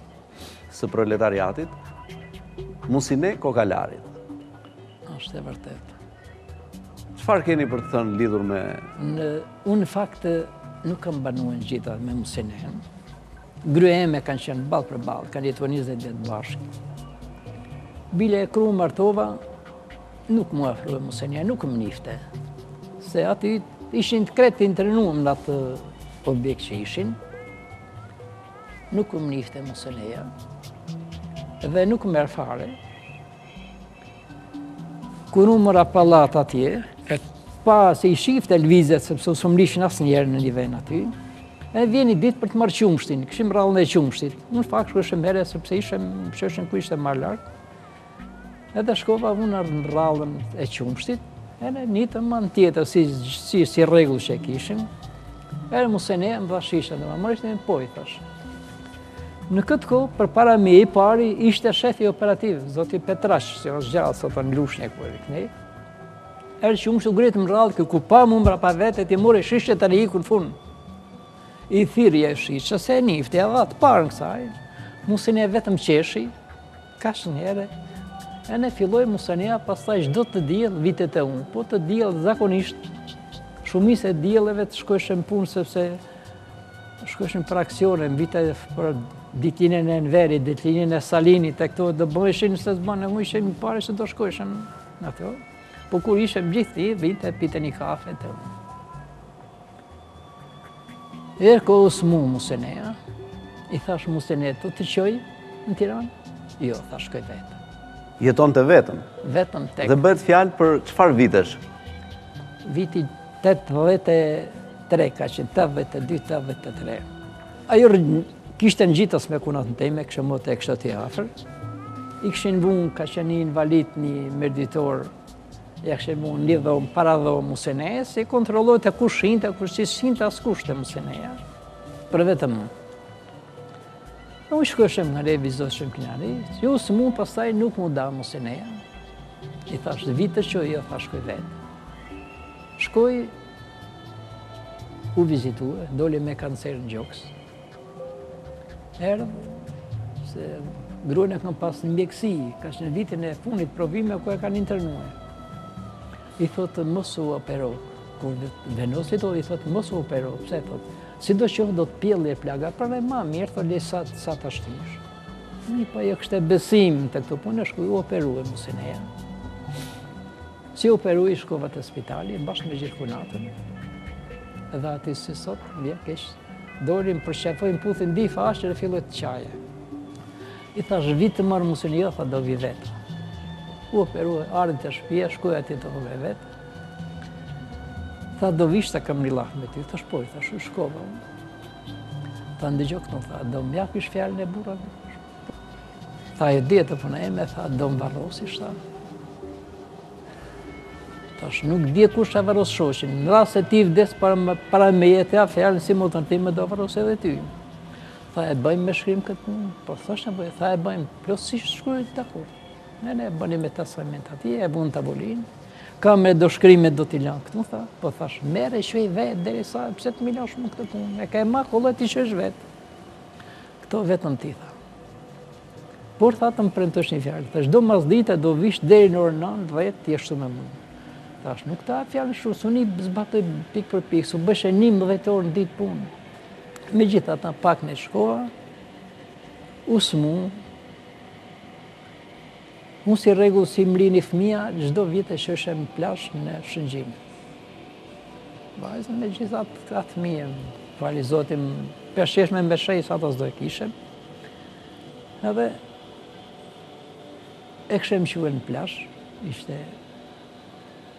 së proletariatit, Musine Kokalarit. Asht e vërtetë. Çfarë keni për të thënë lidhur me... Unë në fakt nuk kam banuar ngjitur me Musinenë, Gruja eme kanë qenë ballë për ballë, kanë jetuar 20 vjet bashkë. Bile kur u martova, nuk m'u afrua Musineja, nuk më njifte. Se aty ishin krejt të internuem në atë objekt që ishin. Nuk më njifte Musineja dhe nuk më erdh fare. Kur unë mora pallat atje, e pa se i shifte lëvizjet, sepse unë s'më lishin asnjëherë në një vend aty, e vjen një ditë për të marrë qumështin, kishim radhën e qumështit. Unë në fakt është merrte, sepse ishem që është në ku ishte marrë lart, edhe shkova unë në radhën e qumështit, edhe një të manë tjetër, si, si, si rregull që e kishim, edhe Musineja më dha shishe, dhe më merr edhe një, po, i, thashë. Në këtë kohë, përpara meje i pari ishte shefi operativ, zoti Petrash, që është gjallë sot në Lushnjë kur i kthej. Erdh qumështi, krejt në radhë, ku pa mu mbrapa vetes, t'i mori shishet, a iku në fund. I thirri shitëses, se e njifte, edhe i dha të parën kësaj, Musineja vetëm qeshi, Kaq njëherë edhe filloi Musineja pastaj çdo të diel vinte te unë po të diel zakonisht shumicën e të dielave shkojshem në punë sepse shkojshem për aksione në vite për ditëlindjen e Enverit, ditëlindjen e Stalinit, e këto do bëheshin se të bënë, unë ishem i pari se do shkojshem në ato. Po kur ishem gjithnji, vinte, pinte një kafe te unë. Erdh koha, u sëmur Musineja, i thash Musine, të të çoj në Tiran? Jo, tha, shkoj vetë. Jetonte vetëm? Vetëm, tek. Dhe bëhet fjalë për çfarë vitesh? Viti 83, ka qenë 82, 83. Ajo kishte ngjitas me kunatën teme, kështu më të, e kishte afër. I kishin vunë, ka qenë një invalid, një mirditor, Ja kishte mu në një dhomë, paradhomë Musineja, se kontrollojte kush hinte, te kush, që s'hinte askush te Musineja, përveç mu. Unë shkojshëm në revizosëm kënjari, që u sëmu pastaj nuk m'u da Musineja. I thash, do vi të çoj, jo tha shkoj vetë. Shkoi, u vizitue, doli me kancer në gjoks, Erdh, se gruen e kam pas në mjekësi, ka qenë në vitin e funit provime kur e kanë internue. I thotë, mos u opero, kur venosit o, i thotë, mos u opero, pse thotë, sido qoftë do të pjellë plaga, prandej ma mirë, thotë, le sa, sa të ashtish. Një pa po, jo kishte besim te kjo punë, shkoi u operue Musineja. Si u operu i shkova te spitali, bashkë me gjithë kunatën, edhe ati si sot, vje kështë, Dori m'përqafoi m'puthi n'dy faqe dhe filloi të qajë. I thash vi të marr Musine jo tha do vi vet. U operua, ardhi te shtëpia, shkoi atje të hove vet. Tha do vish tha kam një llaf me ty, thash po, i thash u shkova. Tha ndëgjo këtu tha do më japish fjalën e burrave. Tha e di të puna ime, tha do më varrosish tha. Thash nuk dihet kush e varros shoqin. Në rast se ti vdes para para meje të jap fjalën si motrën time do varros edhe ty. Tha e bëjmë me shkrim këtë punë, po thash po tha e bëjmë plotësisht shkruajt dakord. Ne ne bëmë testament atje, e vum n'tavolinë. Kam edhe do shkrime do t'i lan këtu tha, po thash merre çoji vet derisa pse të më lash më këtë punë, e ke më kollaj t'i çosh vet. Këto vetëm ti tha. Por tha të më premtosh një fjalë. Tha çdo masdite do vish deri në orën 9, 10 të rrish me mua. Thash nuk ta jap fjalën kështu, s'un e zbatoj pikë për pikë, se bëjshe 11 orë në ditë punë. Megjithatë pak në shkoa, u smu. Unë si rregull si m'lini fëmia, çdo vit e çojshem n'plazh në Shëngjin. Vajzën megjithatë ka të mirë, falë Zotit, peshesh me mbeshej sa të zdoj kishem. Edhe e kishem çue në plazh, ishte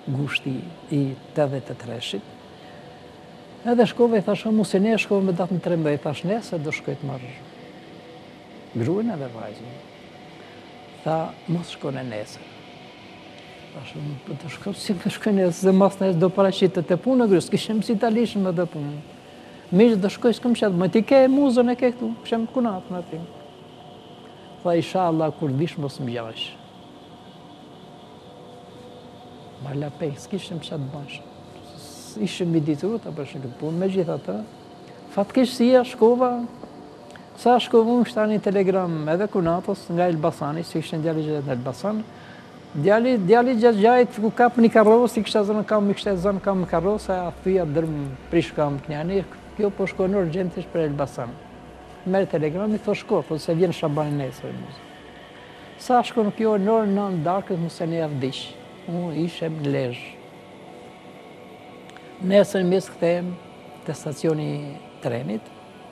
gushti i 83-shit, edhe shkova i thashë, Musine, shkova me datën trembëdhet, i thashë nesër do shkoj të marr gruen edhe vajzën. Tha, mos shko nesër. Thashë, mor po do shkoj, si mos shkoj nesër, se masnesër do paraqitem te puna, nuk kishem si ta lishem edhe punën. Miq do shkoj s'kam ça t'bëj, ti ke Muzën e ke këtu, kishem kunatën time. Tha inshallah kur t'vish mos më gjejsh. Ma la peng, s'kishem ça t'bajsh. Ishim i ditru të bashkë këtë punë, megjithatë. Fatkeqsisht shkova, sa shkova unë shta një telegram edhe kunatës nga Elbasani, se kishte një djalë gjithet në Elbasan, Djali, djali gjatë gjajt u kap një karrocë, i kishte zënë kam, i kishte zënë kamën karroca, thyer dërrm prish kam kënjani, kjo po shkon urgjentisht për Elbasan. Merr telegramin, thë shko, thë se vjen Shabani nesër. Sa shkon kjo në orën e darkës më se ne avdish. Unë ishem në Lezhë. Nesër në mëngjes kthehem te stacioni i trenit,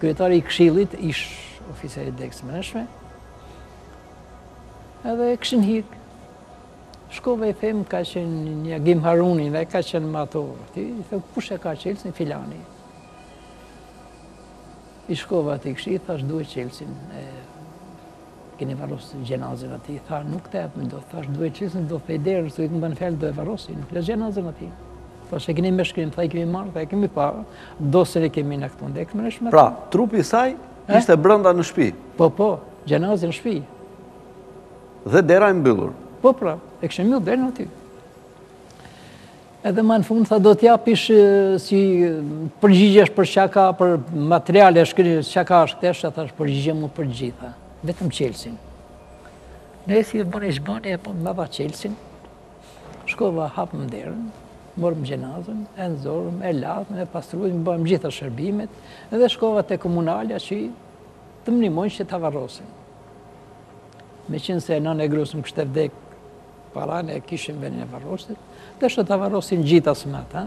Kryetari i këshillit, ish oficer i degës brendshme, edhe kishin ikë. Shkova i them, ka qenë një Gjim Haruni, dhe ka qenë më ato. Ti, i them, kush e ka çelësin, filani. I shkova atij këshillit, thashë, dua çelësin. Keni varrosë xhenazen aty, tha, nuk të jepet, me do, thashë dua çelësin do thyej derën, se i kam bërë fjalë, do e varros, nuk lë xhenazen aty. Tha, ç'keni me shkrim, tha, i kemi marrë, tha, i kemi pa, do se ne kemi këtu në degë të brendshme. Pra, trupi i saj eh? ishte brënda në shpi. Po, po, xhenazja në shpi. Dhe dera e mbyllur. Po, pra, e kishte mbyllë derën aty. Edhe ma në fund tha do ta jap, veç si përgjigjesh për çka ka, për materiale e shkrime, çka ka është këtej, i thashë përgjigjem unë për gjitha, vetëm çelësin. Ne si e bëni që bëni, e po më dha çelësin, shkova hapëm derën, morëm xhenazen, e nxorëm, e lamë, e pastruam, bëmë gjitha shërbimet, edhe shkova te komunalja që të më ndihmojnë që ta varrosim. Meqenëse e nëna e gruas sime kishte vdekë, Pranë e kishim vendin e varrosjes, desha ta varrosim gjithashtu me ata.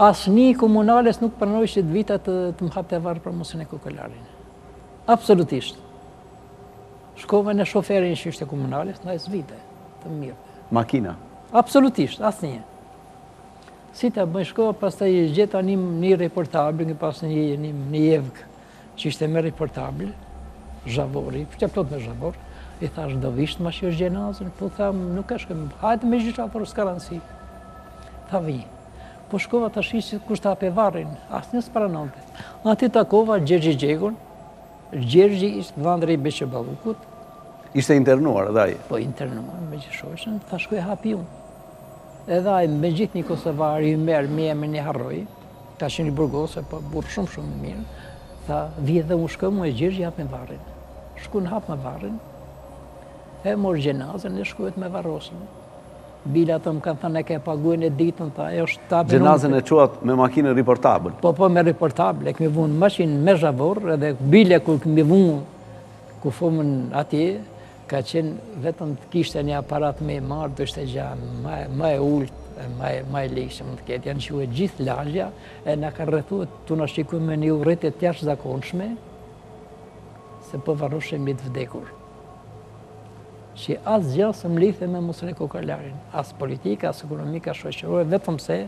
Asnjë i komunales nuk pranoi që të vinte të, të më hapte varrin për Musine Kokalarin. Absolutisht. Shkova te shoferi që ishte i komunales, nëse vinte të merrte makinën? Absolutisht, asnjë. Si të bëja, shkova, pastaj gjeta një, një riportabël, një pas një, një, një evg, që ishte me riportabël, zhavori, qe plot me zhavor, i thashë, do vish të ma çosh xhenazen, po tha, më, nuk e shkarkoj, hajt me gjithë, por s'ka rëndësi. Tha vij, po shkova të shihja kush të hapte varrin, asnjë s'pranonte. Aty takova Gjergji Gjegun, Gjergji ishte dhëndri i Beqir Balukut. Ishte internuar, edhe ai? Po internuar, me gjithë shoqën, tha shkoj e hap unë. Edhe ai, me gjithë një kosovar, i mirë, emrin ia harroj, Ka qenë i burgosur, po burrë shumë shumë i mirë. Tha, vij edhe unë shkoj, me Gjergjin hapim varrin. Shkun hapën varrin, e morëm xhenazen e shkuam e varrosëm. Biles më kanë thënë e ke paguar e ditën, tha, e është tabin... Xhenazen e çuat me makinë riportabël. Po, po, me riportabël, e kemi vu në makinë me zhavor, edhe bile kur kemi vunë kufomën atje, Ka qenë vetëm të kishte një aparat me marë, të ishte gja më e ulët, më e ligë që mund të ketë. Janë çu e gjithë lagjja, e na ka rrethu, tu na shiku me një urrejtje të jashtëzakonshme, se po varroshim një të vdekur. Që asgjë s'më lidhte me Musine Kokalarin, as politike, as ekonomike shoqërore, vetëm se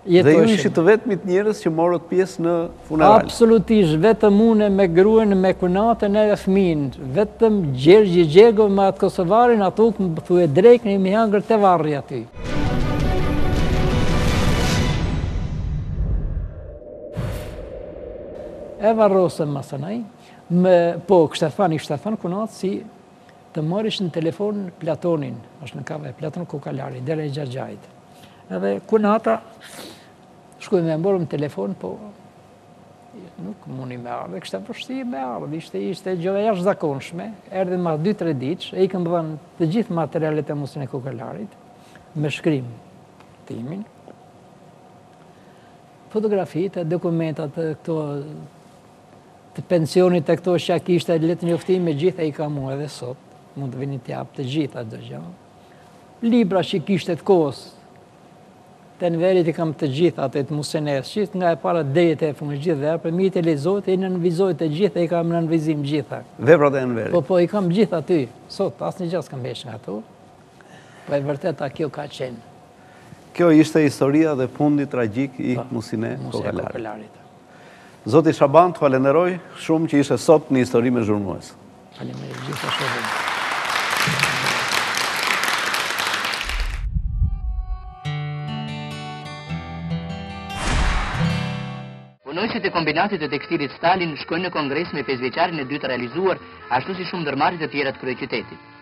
Dhe ju ishit të vetmit njerëz që morët pjesë në funeral. Absolutisht, vetëm une me gruen, me kunatën edhe fmijën, vetëm Gjergji Gjegov me atë kosovarin, atë Ukën. Bukë edhe drekën e kemi hangër te varri aty. E varrosëm masanej, po, kishte thanë, kishte thanë kunatës Të marrish në telefon Platonin, është në Kavajë, Platon Kokalari, dera e Gjargjajt. Edhe kunata shkoi e mori në telefon, po nuk mundi me ardh, kështë e vështirë me ardh, ishte, ishte gjë e jashtëzakonshme, erdhi mas 2-3 ditësh, e i kam dhënë të gjithë materialet e Musine Kokalarit, me shkrim timen, fotografitë e dokumentat e këto Të pensionit e këto që kishte letërnjoftim e gjitha i ka mu edhe sot. Mund të vini t'i jap të gjitha çdo gjë. Libra që kishte të kohës. Të Enverit i kam të gjitha atë të Musinesë, që nga e para deri te fund gjithë dhe po m'i të lexojt e nënvizojt të gjitha i kam nënvizim gjitha. Veprat e Enverit. Po po i kam gjitha aty. Sot asnjë gjë s'kam vesh nga ato. Po e vërteta kjo ka qenë. Kjo ishte historia dhe fundi tragjik i Musine Kokalarit. Zoti Shaban, të falenderoj shumë që ishe sot në histori me zhurmues. Faleminderit gjithashtu. Punonjësit e kombinatit të tekstileve Stalin shkojnë në kongres me pesëvjeçarin e dytë realizuar, ashtu si shumë ndërmarrje të tjera të kryeqytetit.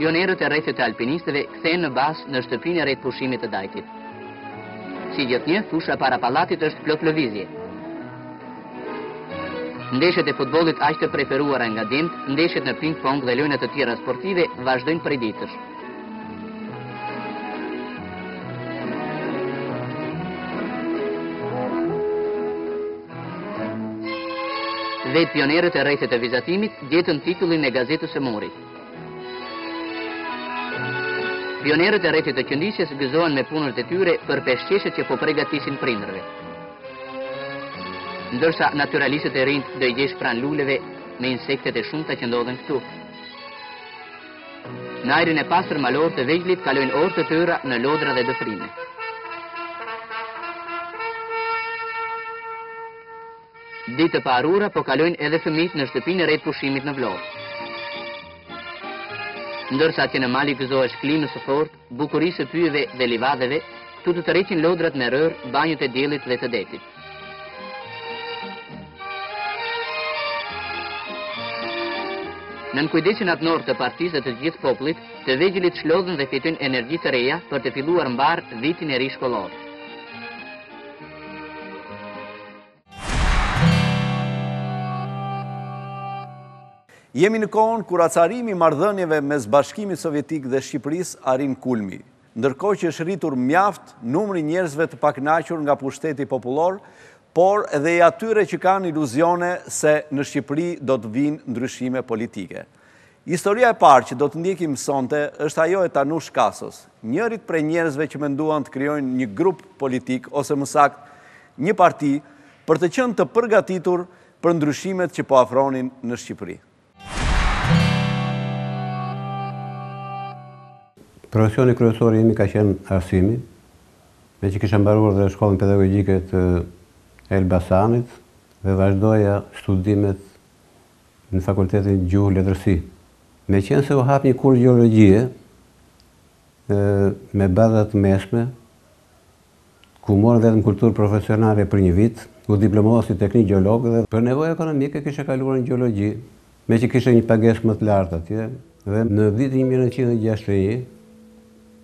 Pionerët e rrethit të alpinistëve kthehen në bazë në shtëpinë e rreth pushimit të Dajtit. Si gjithnjë, fusha para pallatit është plot lëvizje. Ndeshjet e futbollit aq të preferuara nga djemtë, ndeshjet në ping-pong dhe lojna të tjera sportive vazhdojnë prej ditësh. Vetë pionerët e rrethit të vizatimit gjetën titullin e gazetës së murit. Pionerët e rrethit të qëndisjes gëzohen me punët e tyre për peshqeshet që po pregatisin prindërve. Ndërsa naturalistët e rinj do i gjesh pranë luleve me insektet e shumta që ndodhen këtu. Në ajrin e pastër malor të vegjlit kalojnë orë të tëra në lodra dhe dëfrime. Ditë të paharruara po kalojnë edhe fëmijët në shtëpinë e re të pushimit në Vlorë. Ndërsa që në mal i gëzohesh klimës së fort, bukurisë së pyjeve dhe livadheve, këtu të tërheqin lodrat me rërë, banjat e diellit dhe të detit. Nën kujdesin atëror të partisë dhe të gjithë popullit, të vegjlit shlodhen dhe fitojnë energji të reja për të filluar mbarë vitin e ri shkollor. Jemi në kohën kur acarimi i marrëdhënieve mes Bashkimit Sovjetik dhe Shqipërisë arrin kulmin. Ndërkohë që është rritur mjaft numri i njerëzve të pakënaqur nga pushteti popullor, por edhe i atyre që kanë iluzione se në Shqipëri do të vijnë ndryshime politike. Historia e parë që do të ndjekim sonte është ajo e Tanush Kasos, njërit prej njerëzve që menduan të krijojnë një grup politik ose më saktë një parti për të qenë të përgatitur për ndryshimet që po afronin në Shqipëri. Profesioni kryesor i imi ka qenë arsimi, meqë kisha mbaruar dhe shkollën pedagogjike të Elbasanit dhe vazhdoja studimet në Fakultetin Gjuhë Letërsi. Meqenëse u hap një kurs gjeologjie me bazë të mesme, ku mora vetëm kulturë profesionale për një vit, u diplomova si teknik gjeolog dhe për nevoja ekonomike kisha kaluar në gjeologji, meqë kisha një pagesë më të lartë atje dhe në vitin një mijë e nëntëqind e gjashtëdhjetë e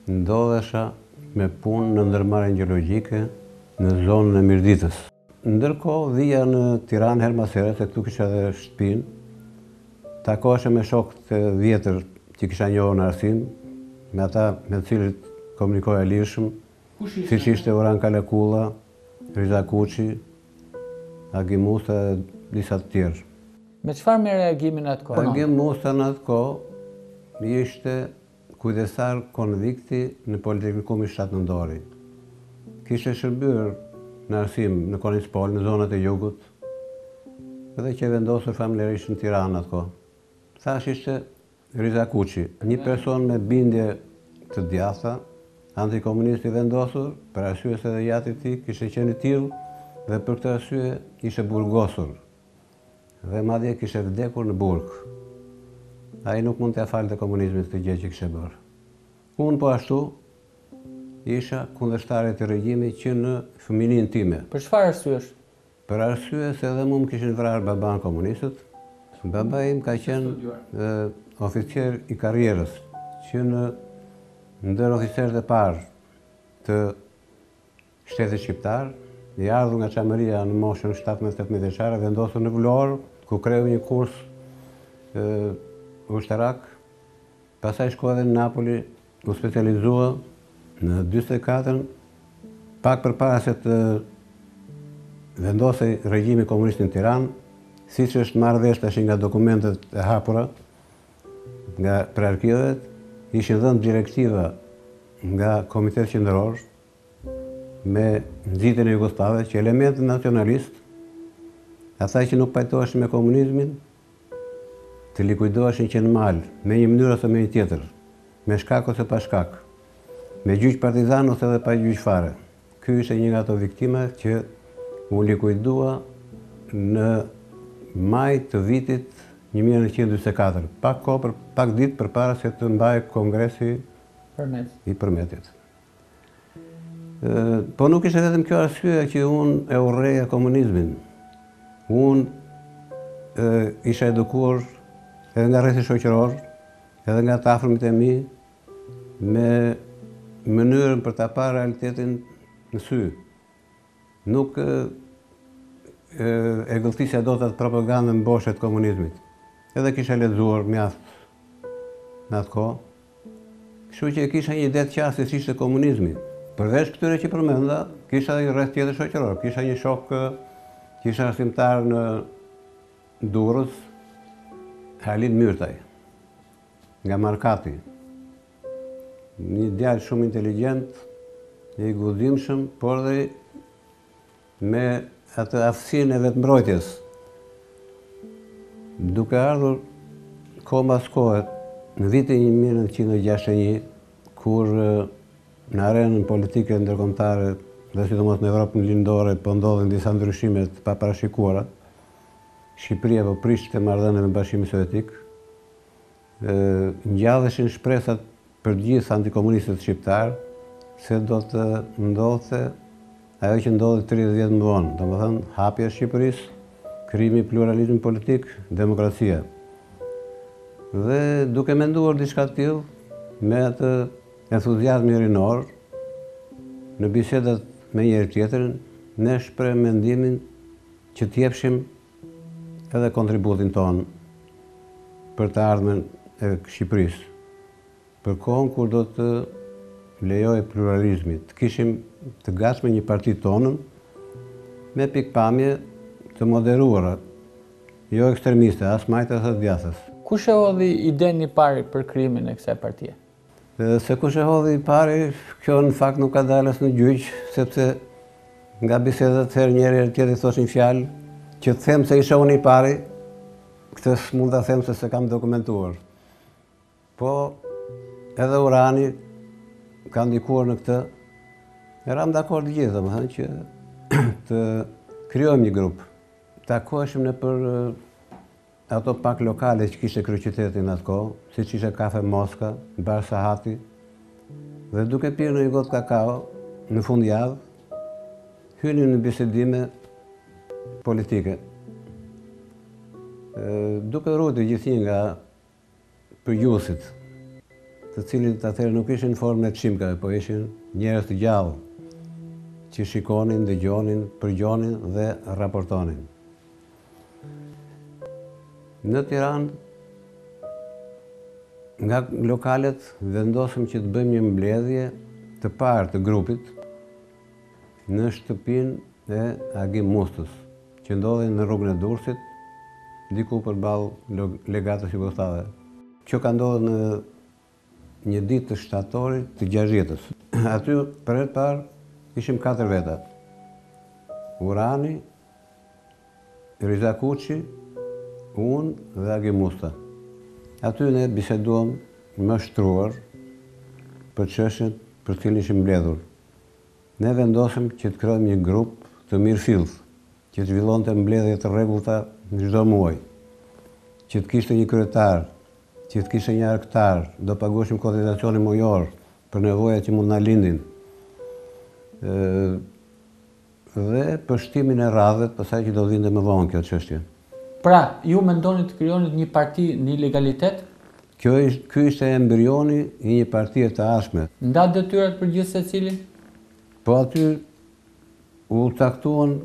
një ndodhesha me punë në ndërmarrjen gjeologjike në zonën e Mirditës. Ndërkohë vija në Tiranë herë mbas here, se këtu kisha edhe shtëpinë. Takohesha me shokë të vjetër që kisha njohur në arsim, me ata me të cilët komunikoja lirshëm, siç ishte Uran Kalakulla, Riza Kuçi, Agim Musa e disa të tjerë. Me çfarë merrej Agimi në atë kohë? Agim Musa në atë kohë ishte Kujdestar konvikti në Politeknikumin Shtatë Nëntori. Kishte shërbyer në arsim në Konispol, në zonat e jugut, dhe qe vendosur familjarisht në Tiranë atë kohë. Thash ishte Riza Kuçi, një person me bindje të djathta, antikomunist i vendosur, për arsye se edhe i ati i tij kishte qenë i tillë dhe për këtë arsye ishte burgosur Dhe madje kishe vdekur në burg. Ai nuk mund t'ia falte komunizmit këtë gjë që kishe bërë. Unë po ashtu isha kundërshtar i atij regjimi që në fëmijëninë time. Për çfarë arsyesh? Për arsye se edhe mua më kishin vrarë babanë komunistët. Babai im ka qenë oficer i karrierës qe ndër oficerët e parë të shtetit shqiptar, i ardhur nga Çamëria në moshën shtatëmbëdhjetë tetëmbëdhjetë vjeçare vendosur në Vlorë, ku kreu një kurs ushtarak, pastaj shkoi edhe në Napoli, u specializua në dyzet e katër, pak përpara se të vendosej regjimi komunist në Tiranë, siç është marrë vesh tash nga dokumentet e hapura nëpër arkivet, ishin dhënë direktiva nga Komiteti Qendror me nxitjen e jugosllavëve që elementët nacionalistë, ata që nuk pajtoheshin me komunizmin, të likuidoheshin që në mal, me një mënyrë ose me një tjetër, me shkak ose pa shkak, me gjyq partizan ose edhe pa gjyq fare. Ky ishte një nga ato viktima që u likuidua në maj të vitit 1944, pak kohë, pak ditë përpara se të mbahej kongresi i Përmetit. Por nuk ishte vetëm kjo arsyeja që unë e urreja komunizmin. Unë isha edukuar edhe nga rrethi shoqëror, edhe nga të afërmit e mi, me mënyrën për ta parë realitetin në sy. Nuk e gëlltisja dot atë propagandën boshe të komunizmit. Edhe kisha lexuar mjaft në atë kohë. Kështu që e kisha një ide të qartë se ç'ishte komunizmi. Përveç këtyre që përmenda, kisha një rreth tjetër shoqëror. Kisha një shok që ishte arsimtar në Durrës, Halil Myrtaj, nga Markati. Një djalë shumë inteligjent, i guximshëm, por dhe me atë aftësinë e vetëmbrojtjes. Duke ardhur kohë mbas kohe, në vitin 1961, kur në arenën politike ndërkombëtare dhe sidomos në Evropën Lindore po ndodhin disa ndryshime të paparashikuara, Shqipëria po prishte marrëdhëniet me Bashkimin Sovjetik, Ngjalleshin shpresat për gjithë antikomunistët shqiptarë se do të ndodhte ajo që ndodhi tridhjetë vjet më vonë, domethënë hapja e Shqipërisë, krijimi i pluralizmit politik, demokracia. Dhe duke menduar diçka të tillë, me atë entuziazmin rinor, në bisedat me njëri-tjetrin, ne shprehëm mendimin që të jepshim edhe kontributin tonë për të ardhmen e Shqipërisë, për kohën kur do të lejohej pluralizmi, të kishim të gatshme një parti tonën me pikëpamje të moderuara, jo ekstremiste, as majtas as djathtas. Kush e hodhi idenë i pari për krijimin e kësaj partie? Se kush e hodhi i pari, kjo në fakt nuk ka dalë as në gjyq, sepse nga bisedat herë njëri herë tjetri thoshin fjalë, që të them se isha unë i pari, këtë s'mund ta them se s'e kam dokumentuar. Po edhe Urani ka ndikuar në këtë. E ramë dakord të gjithë, domethënë që të krijojmë një grup. Takoheshim nëpër Ato pak lokale që kishte kryeqyteti në atë kohë, siç ishte Kafe Moska, Bar Sahati, dhe duke pirë ndonjë gotë kakao në fundjavë, hynin në bisedime politike. Duke ruajtur gjithnjë nga përgjuesit, të cilët atëherë nuk ishin në formën e çimkave, po ishin njerëz të gjallë, që shikonin, dëgjonin, përgjonin dhe raportonin. Në Tiranë, nga lokalet vendosëm që të bëjmë një mbledhje të parë të grupit, në shtëpinë e Agim Mustës, që ndodhej në rrugën e Durrësit, diku përballë Legatës Jugosllave. Kjo ka ndodhur në një ditë të shtatorit të gjashtëdhjetës. Aty, për herë të parë, ishim katër veta, Urani, Riza Kuçi, unë dhe Agim Musta. Aty ne biseduam më shtruar për çështjen për të cilën ishim mbledhur. Ne vendosëm që të krijojmë një grup të mirëfilltë, që të zhvillonte mbledhje të rregullta në çdo muaj, që të kishte një kryetar, që të kishte një arkëtar, do paguheshin kotizacioni mujor për nevojat që mund të na lindin. Dhe shtimin e radhëve pastaj që do vinte më vonë kjo çështje. Pra, ju mendonit të krijonit një parti në ilegalitet? Kjo ishte, ky ishte embrioni i një partie të ardhshme. Ndatë detyrat për gjithsecilin? Po aty u caktuan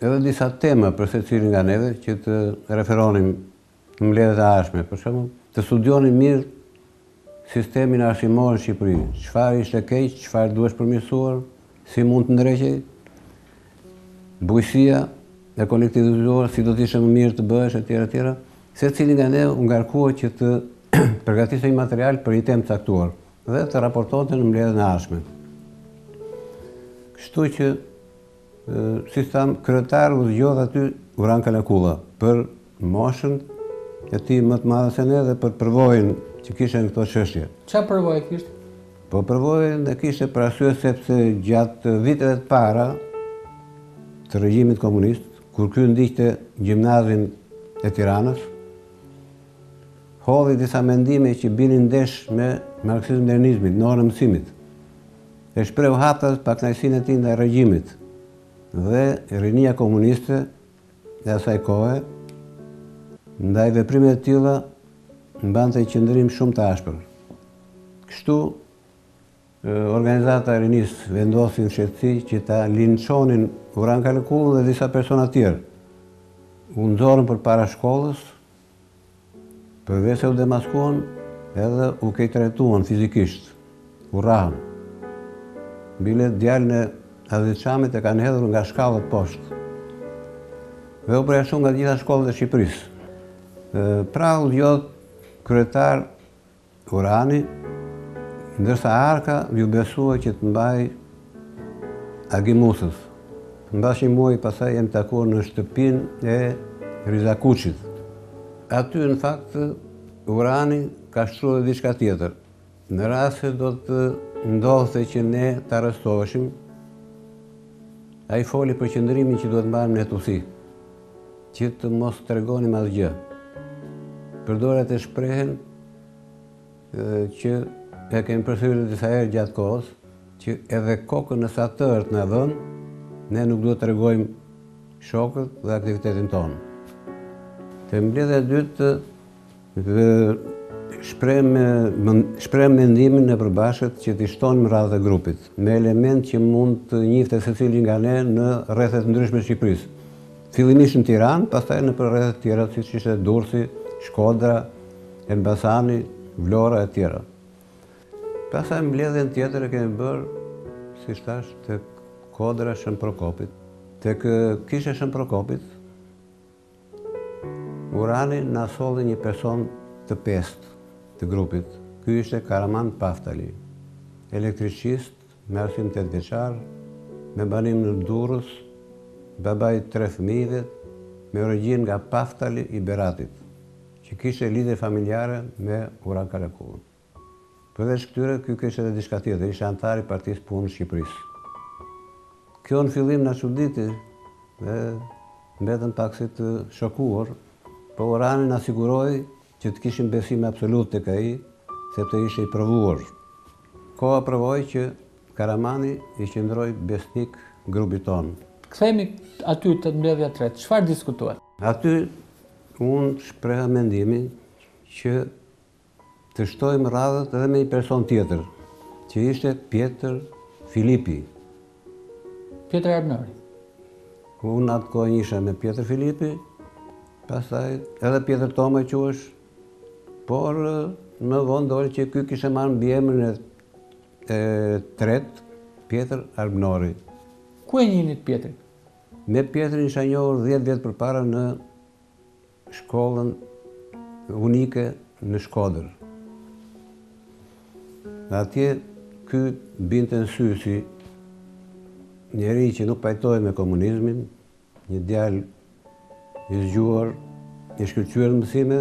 edhe disa tema për secilin nga neve që të referonim Në mbledhjet e ardhshme, për shembull, të studionim mirë sistemin arsimor në Shqipëri, çfarë ishte keq, çfarë duhesh përmirësuar, si mund të ndreqej bujësia e kolektivizuar, si do të ishte më mirë të bëhesh etj etj. Secili nga ne u ngarkua që të përgatiste një material për një temë të caktuar dhe të raportonte në mbledhjen e ardhshme. Kështu që si thamë, kryetar u zgjodh aty Uran Kalakulla për moshën e tij më të madhe se ne dhe për përvojën që kishte në këto çështje. Çfarë përvoje kishte? Po përvojën e kishte për arsye sepse gjatë viteve të para të regjimit komunist, kur ky ndiqte gjimnazin e Tiranës, hodhi disa mendime që binin ndesh me marksizëm-leninizmin në orën e mësimit. E shprehu haptas pakënaqësinë e tij ndaj regjimit dhe rinia komuniste e asaj kohe, ndaj veprimeve të tilla mbante qëndrim shumë të ashpër. Kështu, organizata e rinisë vendosi në fshehtësi që ta linçonin Uran Kalakullën dhe disa persona tjerë. U nxorën përpara shkollës Përveç se u demaskuan, edhe u keqtrajtuan fizikisht, u rrahën. Bile djalin e Aziz Çamit e kanë hedhur nga shkallët poshtë. Dhe u përjashtuan nga të gjitha shkollat e Shqipërisë. Pra u zgjodh kryetar Urani, ndërsa arka iu besua që ta mbajë Agim Mustës. Mbas një muaji pastaj jemi takuar në shtëpinë e Riza Kuçit. Aty në fakt Urani ka shtruar edhe diçka tjetër. Në rast se do të ndodhte që ne të arrestoheshim, ai foli për qëndrimin që duhet të mbanim në hetuesi. Që të mos tregonim asgjë. Përdori atë shprehjen që e kemi përsëritur disa herë gjatë kohës, që edhe kokën në satër të na vënë, ne nuk duhet të tregojmë shokët dhe aktivitetin tonë. Te mbledhja e dytë Dhe shprehëm mendimin e përbashkët që t'i shtonim radhët e grupit, me elementë që mund të njihte secili nga ne në rrethe të ndryshme të Shqipërisë. Fillimisht në Tiranë, pastaj nëpër rrethe të tjera siç ishte Durrësi, Shkodra, Elbasani, Vlora etj. Pastaj mbledhjen tjetër e kemi bërë, siç thashë, tek Kodra e Shën Prokopit, tek Kisha e Shën Prokopit, Urani na solli një person të pestë të grupit, ky ishte Karaman Paftali, elektricist me arsim tetë vjeçar, me banim në Durrës, baba i tre fëmijëve, me origjinë nga Paftali i Beratit, që kishte lidhje familjare me Uran Karakullën. Përveç këtyre, ky kishte edhe diçka tjetër, ishte anëtar i Partisë Punës Shqipërisë. Kjo në fillim na çuditi dhe mbetëm pak si të shokuar, por Urani na siguroi që të kishim besim absolut tek ai, sepse ishte i provuar. Koha provoi që Karamani i qëndroi besnik grupit tonë. Kthehemi aty tek mbledhja e tretë, çfarë diskutuat? Aty unë shpreha mendimin që Të shtojmë radhët edhe me një person tjetër, që ishte Pjetër Filipi. Pjetër Arbnori. Unë atë kohë e njihsha me Pjetër Filipi, pastaj edhe Pjetër Toma që është, por më vonë doli që ky kishte marrë mbiemrin e tretë, Pjetër Arbnori. Ku e njihnit Pjetrin? Me Pjetrin isha njohur 10 vjet përpara në shkollën unike në Shkodër. Dhe atje ky binte në sy si njeri që nuk pajtohej me komunizmin, një djalë i zgjuar, i shkëlqyer në mësime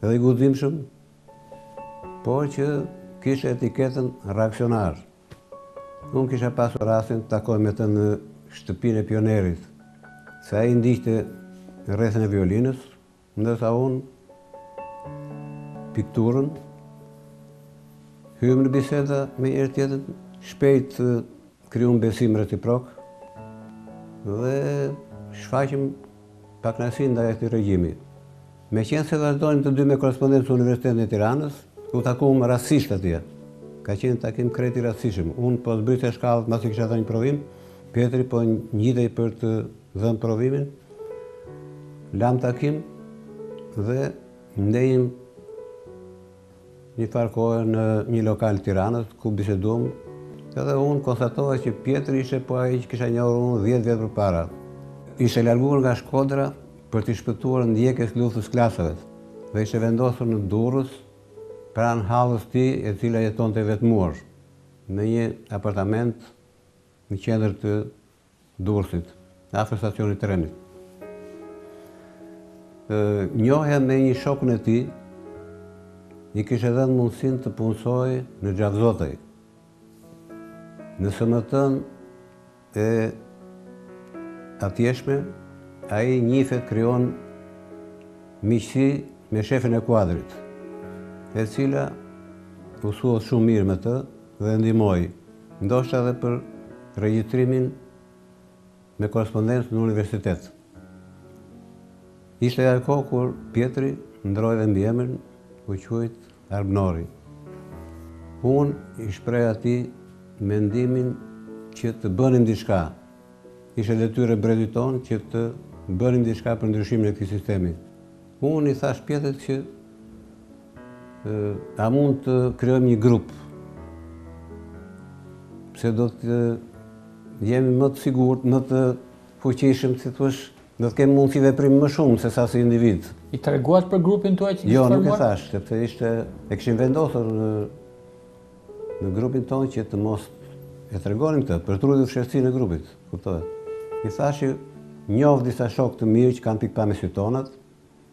dhe i guximshëm, por që kishte etiketën reaksionar. Unë kisha pasur rastin të takohem me të në shtëpinë e pionierit, se ai ndiqte rrethin e violinës, ndërsa unë pikturën, hymë në biseda me njëri-tjetrin, shpejt krijuam besim reciprok, dhe shfaqëm Pakënaqësi ndaj atij regjimi. Meqenëse vazhdonim të dy me korrespondencë në Universitetin e Tiranës, u takuam rastësisht atje. Ka qenë takim krejt i rastësishëm. Unë po zbrisja shkallët mbasi kisha dhënë një provim, Pjetri po ngjitej për të dhënë provimin. Lamë takim dhe ndejtëm Një farë kohe në një lokal të Tiranës, ku biseduam, edhe unë konstatova që Pjetri ishte po ai që kisha njohur unë dhjetë vjet përpara. Ishte larguar nga Shkodra për t'i shpëtuar ndjekjes së luftës klasave dhe ishte vendosur në Durrës, pranë hallës së tij, e cila jetonte e vetmuar, në një apartament në qendër të Durrësit, afër stacionit të trenit. Njohja me një shokun e tij i kishte dhënë mundësinë të punësohej në Xhafzotaj. Në SMT-në e atjeshme, ai njifet, krijon miqësi me shefin e kuadrit, e cila u suall shumë mirë me të, dhe ndihmoi ndoshta edhe për regjistrimin me korrespondencë në universitet. Ishte ajo kohë kur Pjetri ndroi dhe mbiemrin, u quajt Arbnori. Unë i shpreh atij mendimin që të bënim diçka. Ishte detyrë e brezit tonë që të bënim diçka për ndryshimin e këtij sistemi. Unë i thashë Pjetrit që a mund të krijojmë një grup pse do të jemi më të sigurt, më të fuqishëm, si të thuash, do të kemi mundësi veprimi më shumë se sa si individ. I treguat për grupin tuaj që kishit formuar? Jo, nuk e thashë, sepse ishte e kishim vendosur Në grupin tonë që të mos e tregonim këtë, për të ruajtur fshehtësinë e grupit, kuptohet. I thashë që njoh disa shokë të mirë që kanë pikëpamje si tonat,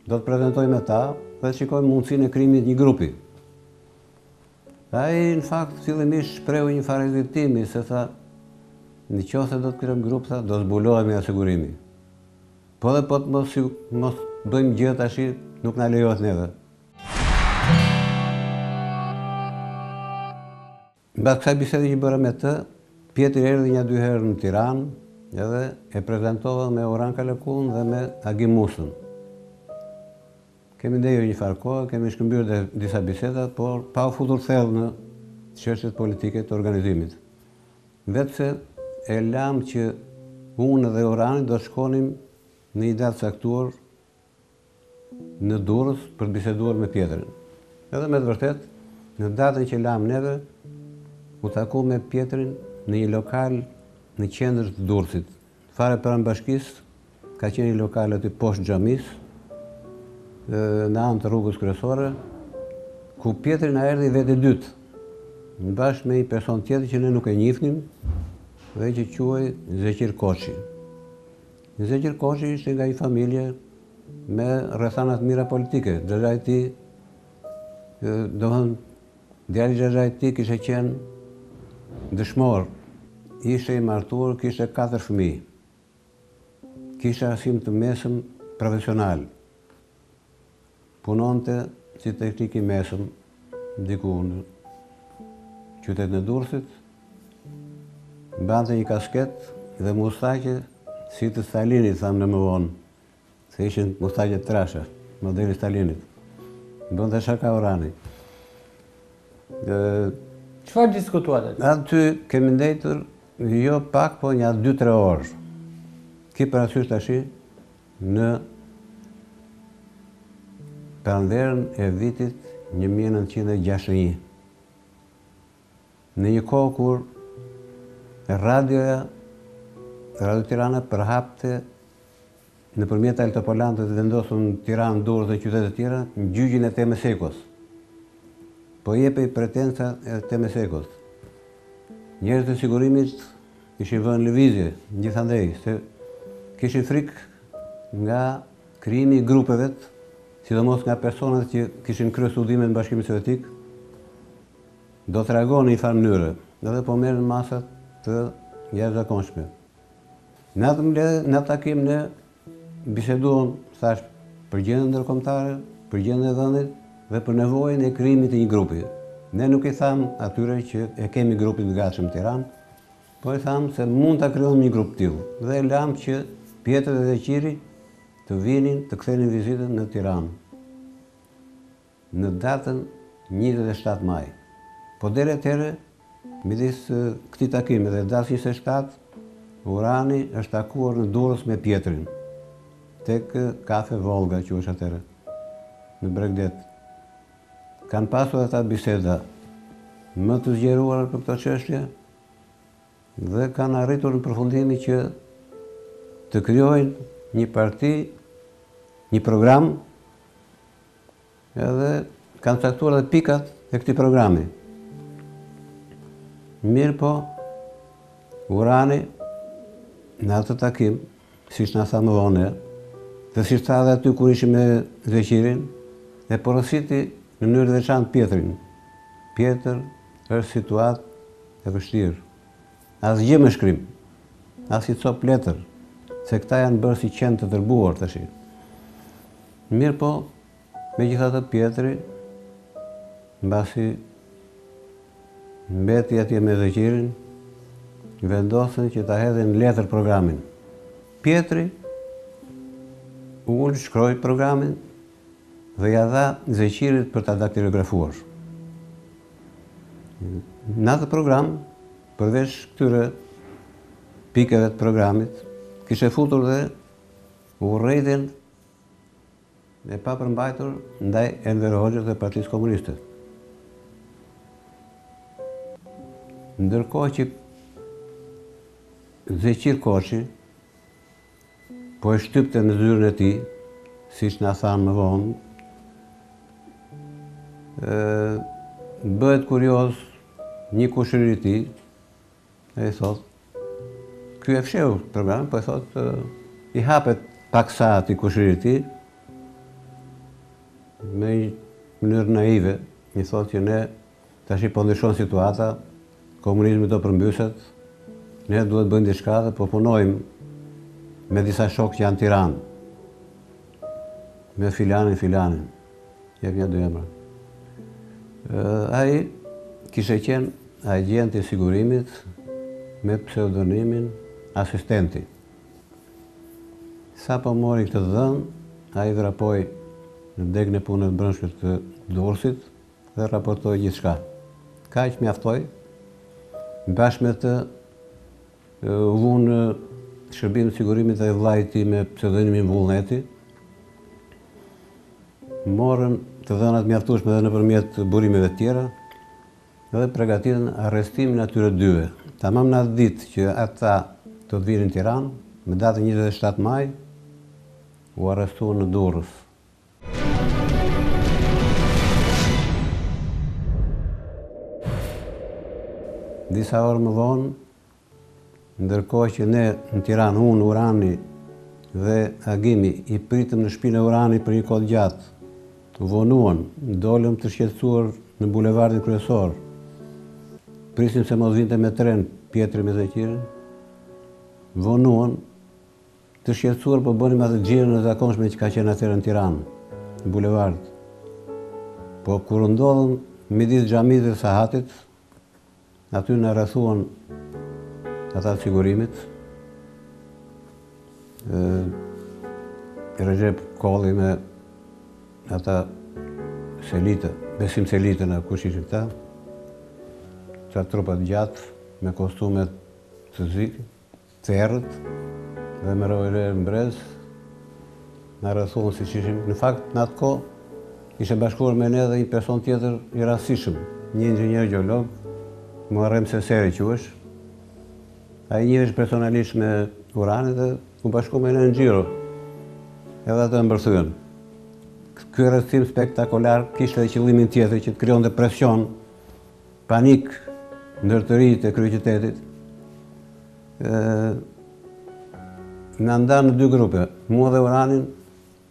do të prezantoj me ta dhe të shikojmë mundësinë e krijimit të një grupi. Ai në fakt fillimisht shprehu një farë hezitimi se tha në qoftë se do të krijojmë grup, tha, do zbulohemi nga sigurimi. Po dhe po të mos, mos bëjmë gjë, thashë, nuk na lejohet neve. Mbas kësaj bisede që bëra me të, Pjetri erdhi nja dy herë në Tiranë, edhe e prezentova me Uran Kalakulën dhe me Agim Mustën. Kemi ndejur një farë kohë, kemi shkëmbyer dhe disa biseda, por pa u futur thellë në çështjet politike të organizimit. Veçse e lamë që unë dhe Urani do të shkonim në një datë të caktuar në Durrës për të biseduar me Pjetrin. Edhe me të vërtetë, në datën që lamë neve, u takuam me Pjetrin në një lokal në qendër të Durrësit. Fare pranë bashkisë, ka qenë një lokal aty poshtë xhamisë, në anë të rrugës kryesore, ku Pjetri na erdhi vetë i dytë, bashkë me një person tjetër që ne nuk e njifnim, dhe që quhej Zeqir Koçi. Zeqir Koçi ishte nga një familje me rrethana të mira politike. Xhaxhai i tij, domethënë djali i xhaxhait të tij kishte qenë dëshmor. Ishte i martuar, kishte katër fëmijë. Kishte arsim të mesëm profesional. Punonte si teknik i mesëm diku në qytetin e Durrësit. Mbante një kasket dhe mustaqe si të Stalinit, thamë ne më vonë, se ishin mustaqe të trashe, modeli Stalinit. Bënte shaka Urani. Çfarë diskutuat atje? Aty kemi ndejtur jo pak, po nja 2-3 orë. Ki parasysh tashi, Në pranverën e vitit një mijë e nëntëqind e gjashtëdhjetë e një, në një kohë kur radioja, Radio Tirana përhapte nëpërmjet altoparlantëve të vendosur në Tiranë, Durrës dhe qytete të tjera, gjyqin e Teme Sejkos. Po jepej pretenca e Teme Sejkos. Njerëzit e sigurimit Kishin vënë në lëvizje, gjithandej, se kishin frikë nga krijimi i grupeve, sidomos nga personat që kishin kryer studimet në Bashkimin Sovjetik, do të reagonin në një farë mënyre, edhe po merrnin masa të jashtëzakonshme. Në atë mbledhje, në atë takim ne Biseduam, thashë, për gjendjen ndërkombëtare, për gjendjen e vendit dhe për nevojën e krijimit të një grupi. Ne nuk i thamë atyre që e kemi grupin të gatshëm në Tiranë, por i thamë se mund ta krijojmë një grup të tillë dhe e lamë që Pjetri dhe Zeqiri të vinin, të kthenin vizitën në Tiranë. në datën njëzet e shtatë maj, por deri atëherë midis këtij takimi dhe datës njëzet e shtatë, Urani është takuar në Durrës me Pjetrin, tek Kafe Vollga quhej atëherë, në bregdet. Kanë pasur ata biseda më të zgjeruara për këto çështje dhe kanë arritur në përfundimin që të krijojnë një parti, një program, Edhe kanë caktuar edhe pikat e këtij programi. Mirëpo, Urani në atë takim, siç na tha më vonë, dhe siç tha edhe aty kur ishim me Zeqirin, e porositi në mënyrë të veçantë Pjetrin. Pjetër, është situatë e vështirë. Asgjë me shkrim. Asnjë copë letër. Se këta janë bërë si qen të tërbuar tashi. Mirëpo, megjithatë Pjetri, mbasi mbeti atje me Zeqirin, vendosën që ta hedhin në letër programin. Pjetri u ul, shkroi programin, dhe ia dha Zeqirit për ta daktilografuar. Në atë program, përveç këtyre pikave të programit, kishte futur dhe urrejtjen e papërmbajtur ndaj Enver Hoxhës dhe Partisë Komuniste. Ndërkohë që Zeqir Koçi Po e shtypte në zyrën e tij, siç na thanë më vonë. Ë bëhet kurioz një kushëri i tij, e i thot, ky e fshehu programin, po e thot, i hapet paksa atij kushëririt tij, me një mënyrë naive, i thot që ne Tashi po ndryshon situata, komunizmi do përmbyset, ne duhet të bëjmë diçka dhe po punojmë me disa shokë që janë Tiranë. Me filanin, filanin. Jep një dy emra. Ai kishte qenë agjenti i sigurimit me pseudonimin asistenti. Sapo mori këtë dhënë, ai vrapoi në degën e punëve të brendshme të Durrësit, Dhe raportoi gjithçka. Kaq mjaftoi, bashkë me të u vu në shërbim të sigurimit dhe vëllai i tij me pseudonimin Vullneti. Morën të dhëna të mjaftueshme edhe nëpërmjet burimeve të tjera dhe përgatitën arrestimin e atyre dyve. Tamam në atë ditë që ata do të vinin në Tiranë, me datën njëzet e shtatë maj, u arrestuan në Durrës. Disa orë më vonë, ndërkohë që ne në Tiranë, unë, Urani dhe Agimi, i pritëm në shpinë e Uranit për një kohë të gjatë, u vonuan, dolëm të shqetësuar në bulevardin kryesor. Prisim se mos vinte me tren Pjetri me Zeqirin. Vonuan, Të shqetësuar po bënim atë xhiron e zakonshme që ka qenë atëherë në Tiranë, në bulevard. Po kur u ndodhëm midis xhamisë dhe sahatit, aty na rrethuan ata të sigurimit. Ë Rexhep Kolli me ata Selitë, Besim Selitën e kush ishin këta, këta trupa të gjatë me kostume të zi, Të errët dhe me revole në brez na rrethuan siç ishim. Në fakt, në atë kohë ishte bashkuar me ne edhe një person tjetër i rastësishëm, një inxhinier gjeolog, Muharrem Seseri quhej. Ai njihesh personalisht me Uranin dhe u bashku me ne në xhiro. Edhe atë e mbërthyen. Ky rrethim spektakular kishte edhe qëllimin tjetër që të krijonte presion Panik ndër të rinjtë e kryeqytetit. Na ndanë në dy grupe, mua dhe Uranin,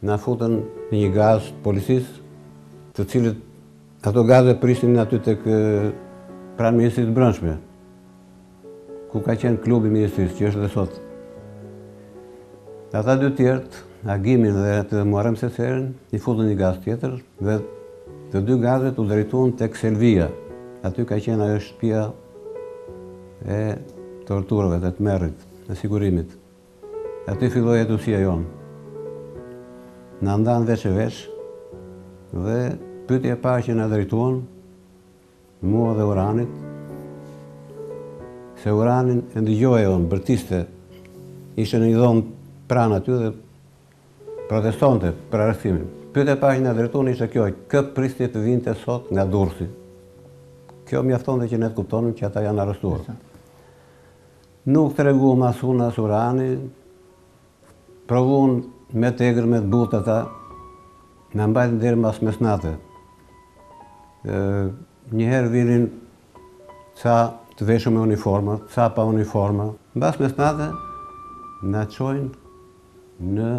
na futën në një gaz të policisë, të cilët ato gaze prisnin aty tek pranë Ministrisë së Brendshme. ku ka qenë klubi i Ministrisë, që është dhe sot. Ata dy të tjerët, Agimin dhe Muharrem Seserin, i futën në një gaz tjetër, dhe të dy gazet u drejtuan tek Selvia. Aty ka qenë ajo shpia e torturave dhe tmerrit, e Sigurimit. Aty filloi hetuesia jonë. Na ndanë veç e veç, dhe pyetja e parë që na drejtuan, Mua dhe Uranit, se Uranin e ndëgjoja unë, bërtiste, ishte në një dhomë pranë aty dhe protestonte për arrestimin. Pyetja e parë që na drejtuan ishte kjo, kë prisni të vinte sot nga Durrësi. Kjo mjaftonte që ne të kuptonim që ata janë arrestuar. Nuk treguam as unë as Urani, Provun me të egër me të butë ata na mbajtën deri mas mesnate. Njëherë vinin ca të veshur me uniforma, ca pa uniforma. Mbas mesnate na çojnë në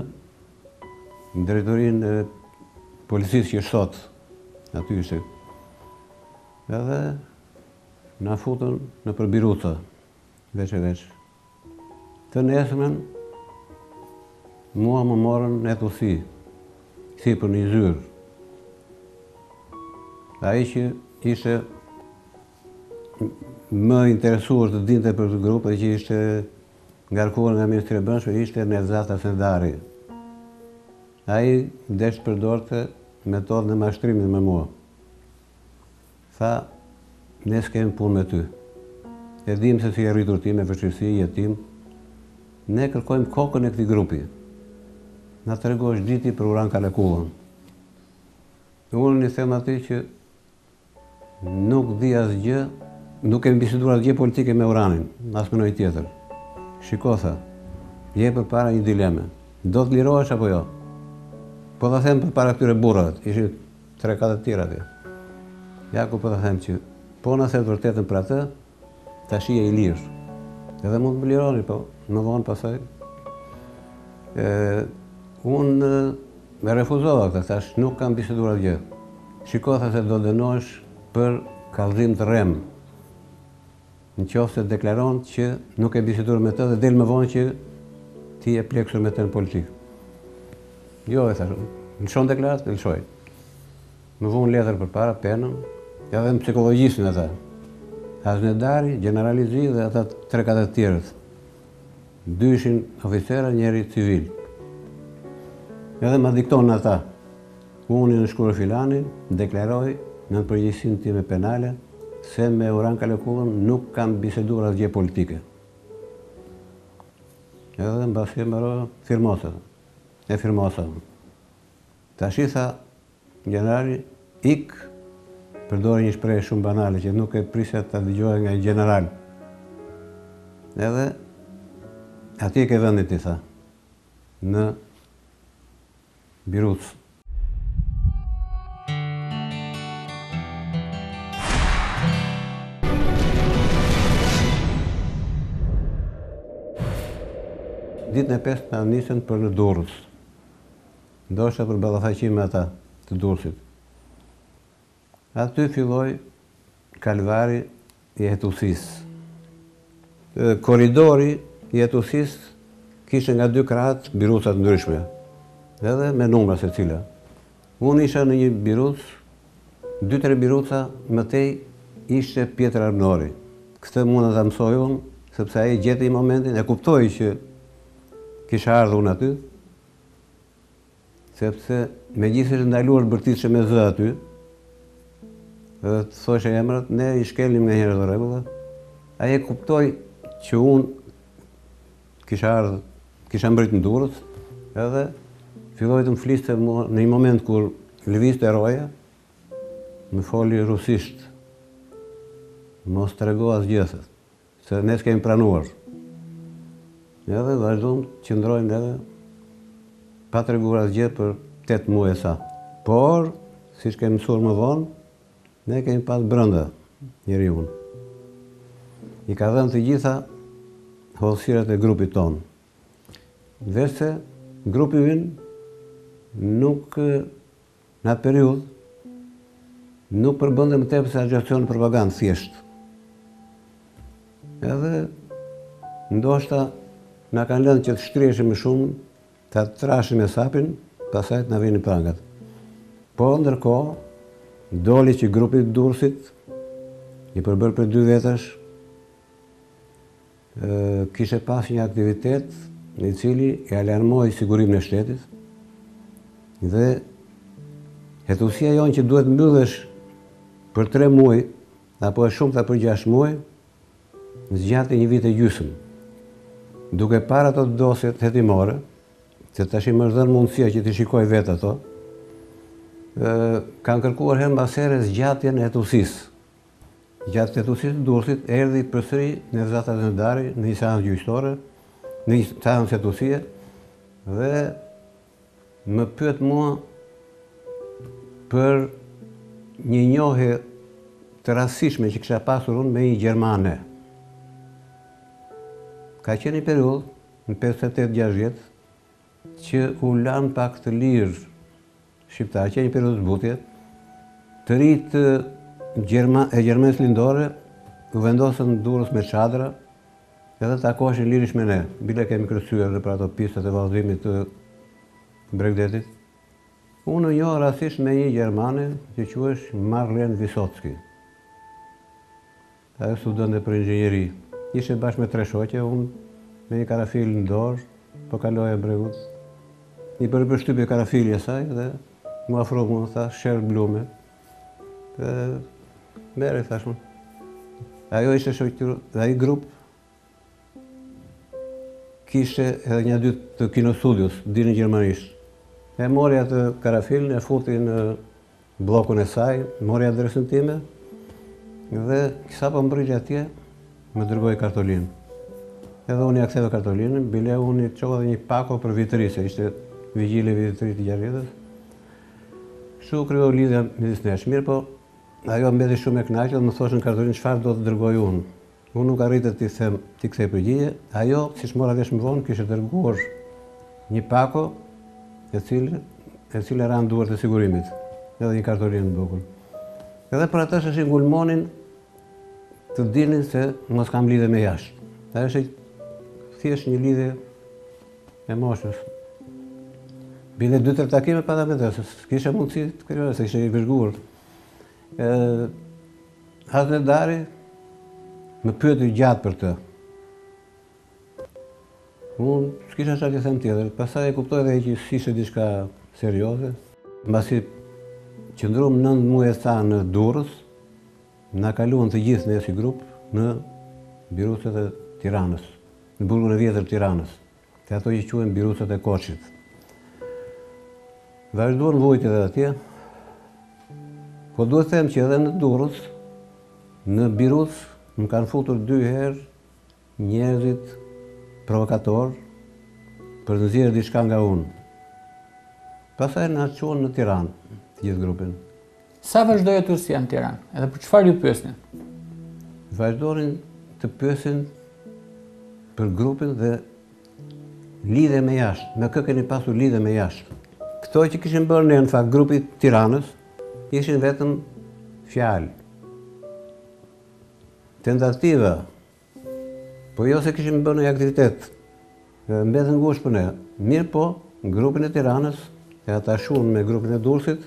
drejtorinë e policisë që sot aty është. Edhe na futën nëpër biruca, veç e veç. Të nesërmen, mua më morën në hetuesi, sipër në një zyrë. Ai që ishte më i interesuar të dinte për këtë grup, e që ishte ngarkuar nga Ministria e Brendshme, ishte Nevzat Haznedari. Ai desh të përdorte metodën e mashtrimit me mua. Tha, Ne s'kemi punë me ty. E dimë se si je rritur ti me vështirësi, jetim. Ne kërkojmë kokën e këtij grupi. Na trego ç'di ti për Uran Kalakulën. E unë i them atij që nuk di asgjë, nuk kemi biseduar asgjë politike me Uranin, as me ndonjë tjetër. Shiko, tha, je përpara një dileme. Do të lirohesh apo jo? Po të them përpara këtyre burrave, ishin Tre katër të tjerë atje. Ja ku po të them që po na the të vërtetën për atë, tash je i lirë. Edhe mund të më lironi, po më vonë pasaj. E, unë e refuzova këtë, thashë nuk kam biseduar gjë. Shiko, tha, do dënohesh për kallëzim të rremë. Në qoftë se deklaron që nuk ke biseduar me të dhe del më vonë që ti je pleksur me të në politikë. Jo, i thashë, lësho deklaratë, lëshoj. Më vunë letër përpara, penën, ja dhe psikologjisën ata. Haznedari, gjenerali dhe ata tre katër të tjerët. Dy ishin oficera, njëri civil. Edhe ma diktonin ata, Unë i nënshkruari filani deklaroj nën përgjegjësinë time penale se me Uran Kalakullën nuk kam biseduar asgjë politike. Edhe mbasi e mbarova firmose. E firmosa. Tash i tha gjenerali ik përdori një shprehje shumë banale që nuk e prisja të dëgjohej nga një gjeneral. Edhe atje e ke vendin i tha në Birucë. Ditën e pestë na nisën për në Durrës. Ndoshta për ballafaqim me ata të Durrësit. Aty filloi kalvari i hetuesisë. Korridori i hetuesisë kishte nga dy krahët biruca të ndryshme, edhe me numra secila. Unë isha në një birucë, dy-tre biruca më tej ishte Pjetër Arbnori. Këtë munda ta mësoj unë, sepse ai gjeti momentin, e kuptoi që kisha ardhur unë aty. Sepse megjithëse ishte ndaluar të bërtitshe me zë aty, edhe të thoshe emrat, ne i shkelnim nga njëherë ato rregulla, ai e kuptoi që unë kisha ardhë, kisha mbrit në Durrës, edhe filloi të më fliste mua në një moment kur lëvizte roja, më foli rusisht, mos trego asgjë thotë. Se ne s'kemi pranuar. Edhe vazhduam të qëndrojmë edhe pa treguar asgjë për 8 muaj e sa. Por, siç kemi mësuar më vonë, ne kemi pas brenda njeriun. I ka dhënë të gjitha hollësirat e grupit tonë. Veçse grupi ynë nuk Në atë periudhë, nuk përbënte më tepër se agjitacion propagandë thjesht. Edhe, ndoshta, na kanë lënë që të shtriheshim më shumë, ta trashnim hesapin, pasaj të na vinin prangat. Po, ndërkohë, doli që grupi i Durrësit, i përbërë prej dy vetash, kishte pasur një aktivitet i cili e alarmoi sigurimin e shtetit dhe hetusia jonë që duhet të mbyllesh për tre muaj apo e shumta për gjashtë muaj zgjati një vit e gjysëm. Duke parë ato dosjet hetimore, se tashi më është dhënë mundësia që t'i shikoj vetë ato, kanë kërkuar herë mbas here zgjatjen e hetusisë. Gjatë hetuesisë të Durrësit erdhi përsëri Nevzat Haznedari në një seancë gjyqtore, në një seancë hetuesie dhe më pyet mua për një njohje të rastësishme që kisha pasur unë me një gjermane. Ka qenë një periudhë në 58-60 që u lanë pak të lirë Shqiptarët, qe një periudhë zbutje, të rinjtë e Gjermanisë Lindore u vendosën në Durrës me çadra edhe takoheshin lirisht me ne, bile kemi kërcyer nëpër ato pistat e vallëzimit të bregdetit. Unë u njoha rastësisht me një gjermane që quhesh Marlen Visocki. Ajo studionte për inxhinieri. Ishte bashkë me tre shoqe, unë me një karafil në dorë, po kaloja në breg. I bëri përshtypje karafili asaj dhe m'u afrua mua, tha, schöne Blume. Dhe merre, i thashë unë. Ajo ishte shoqë, dhe aji grup, Kishte edhe nja dy të Kinostudios, dinin gjermanisht. E mori atë karafilin, e futi në bllokun e saj, mori adresën time, dhe sapo mbërriti atje, më dërgoi kartolinë. Edhe unë ia ktheva kartolinën, bile unë i çova dhe një pako për Vit të Ri, se ishte vigjile e Vitit të Ri të gjashtëdhjetës. Kështu u krijua lidhja midis nesh, mirëpo, ajo mbeti shumë e kënaqur dhe më thoshte në kartolinë çfarë do të të dërgoj unë. Unë nuk arrita t'i them, t'i kthej përgjigje. Ajo, siç mora vesh më vonë, kishte dërguar një pako, e cila, e cila ra në duart e sigurimit, edhe një kartolinë të bukur. Edhe për atë çështje ngulmonin të dinin se mos kam lidhje me jashtë. Ajo është thjesht një lidhje e moshës. Bile dy-tre takime pata me të, s'e kishe mundësi të krijoje, se ishe i vëzhguar. Hasnedari më pyeti gjatë për të. Unë s'kisha çfarë të them tjetër, pastaj e kuptoj dhe që s'ishte diçka serioze. Mbasi qëndruam 9 muaj e sa në Durrës, na kaluan të gjithë ne si grup në birucat e Tiranës, në burgun e vjetër të Tiranës. Te ato që quhen birucat e Koçit. Vazhduan vojtjet edhe atje. Po duhet të them që edhe në Durrës, në birucë, më kanë futur dy herë njerëzit provokator për të nxjerrë diçka nga unë. Pastaj na çuan në Tiranë, të gjithë grupin. Sa vazhdoi hetuesia në Tiranë? Edhe për çfarë ju pyesnin? Vazhdonin të pyesin për grupin dhe lidhje me jashtë. Me kë keni pasur lidhje me jashtë? Këto që kishin bërë ne në fakt grupi i Tiranës, ishin vetëm fjalë. Tentativa Po jo se kishim bërë ndonjë aktivitet. Mbetën ngushtë për ne. Mirëpo, grupin e Tiranës e atashuan me grupin e Durrësit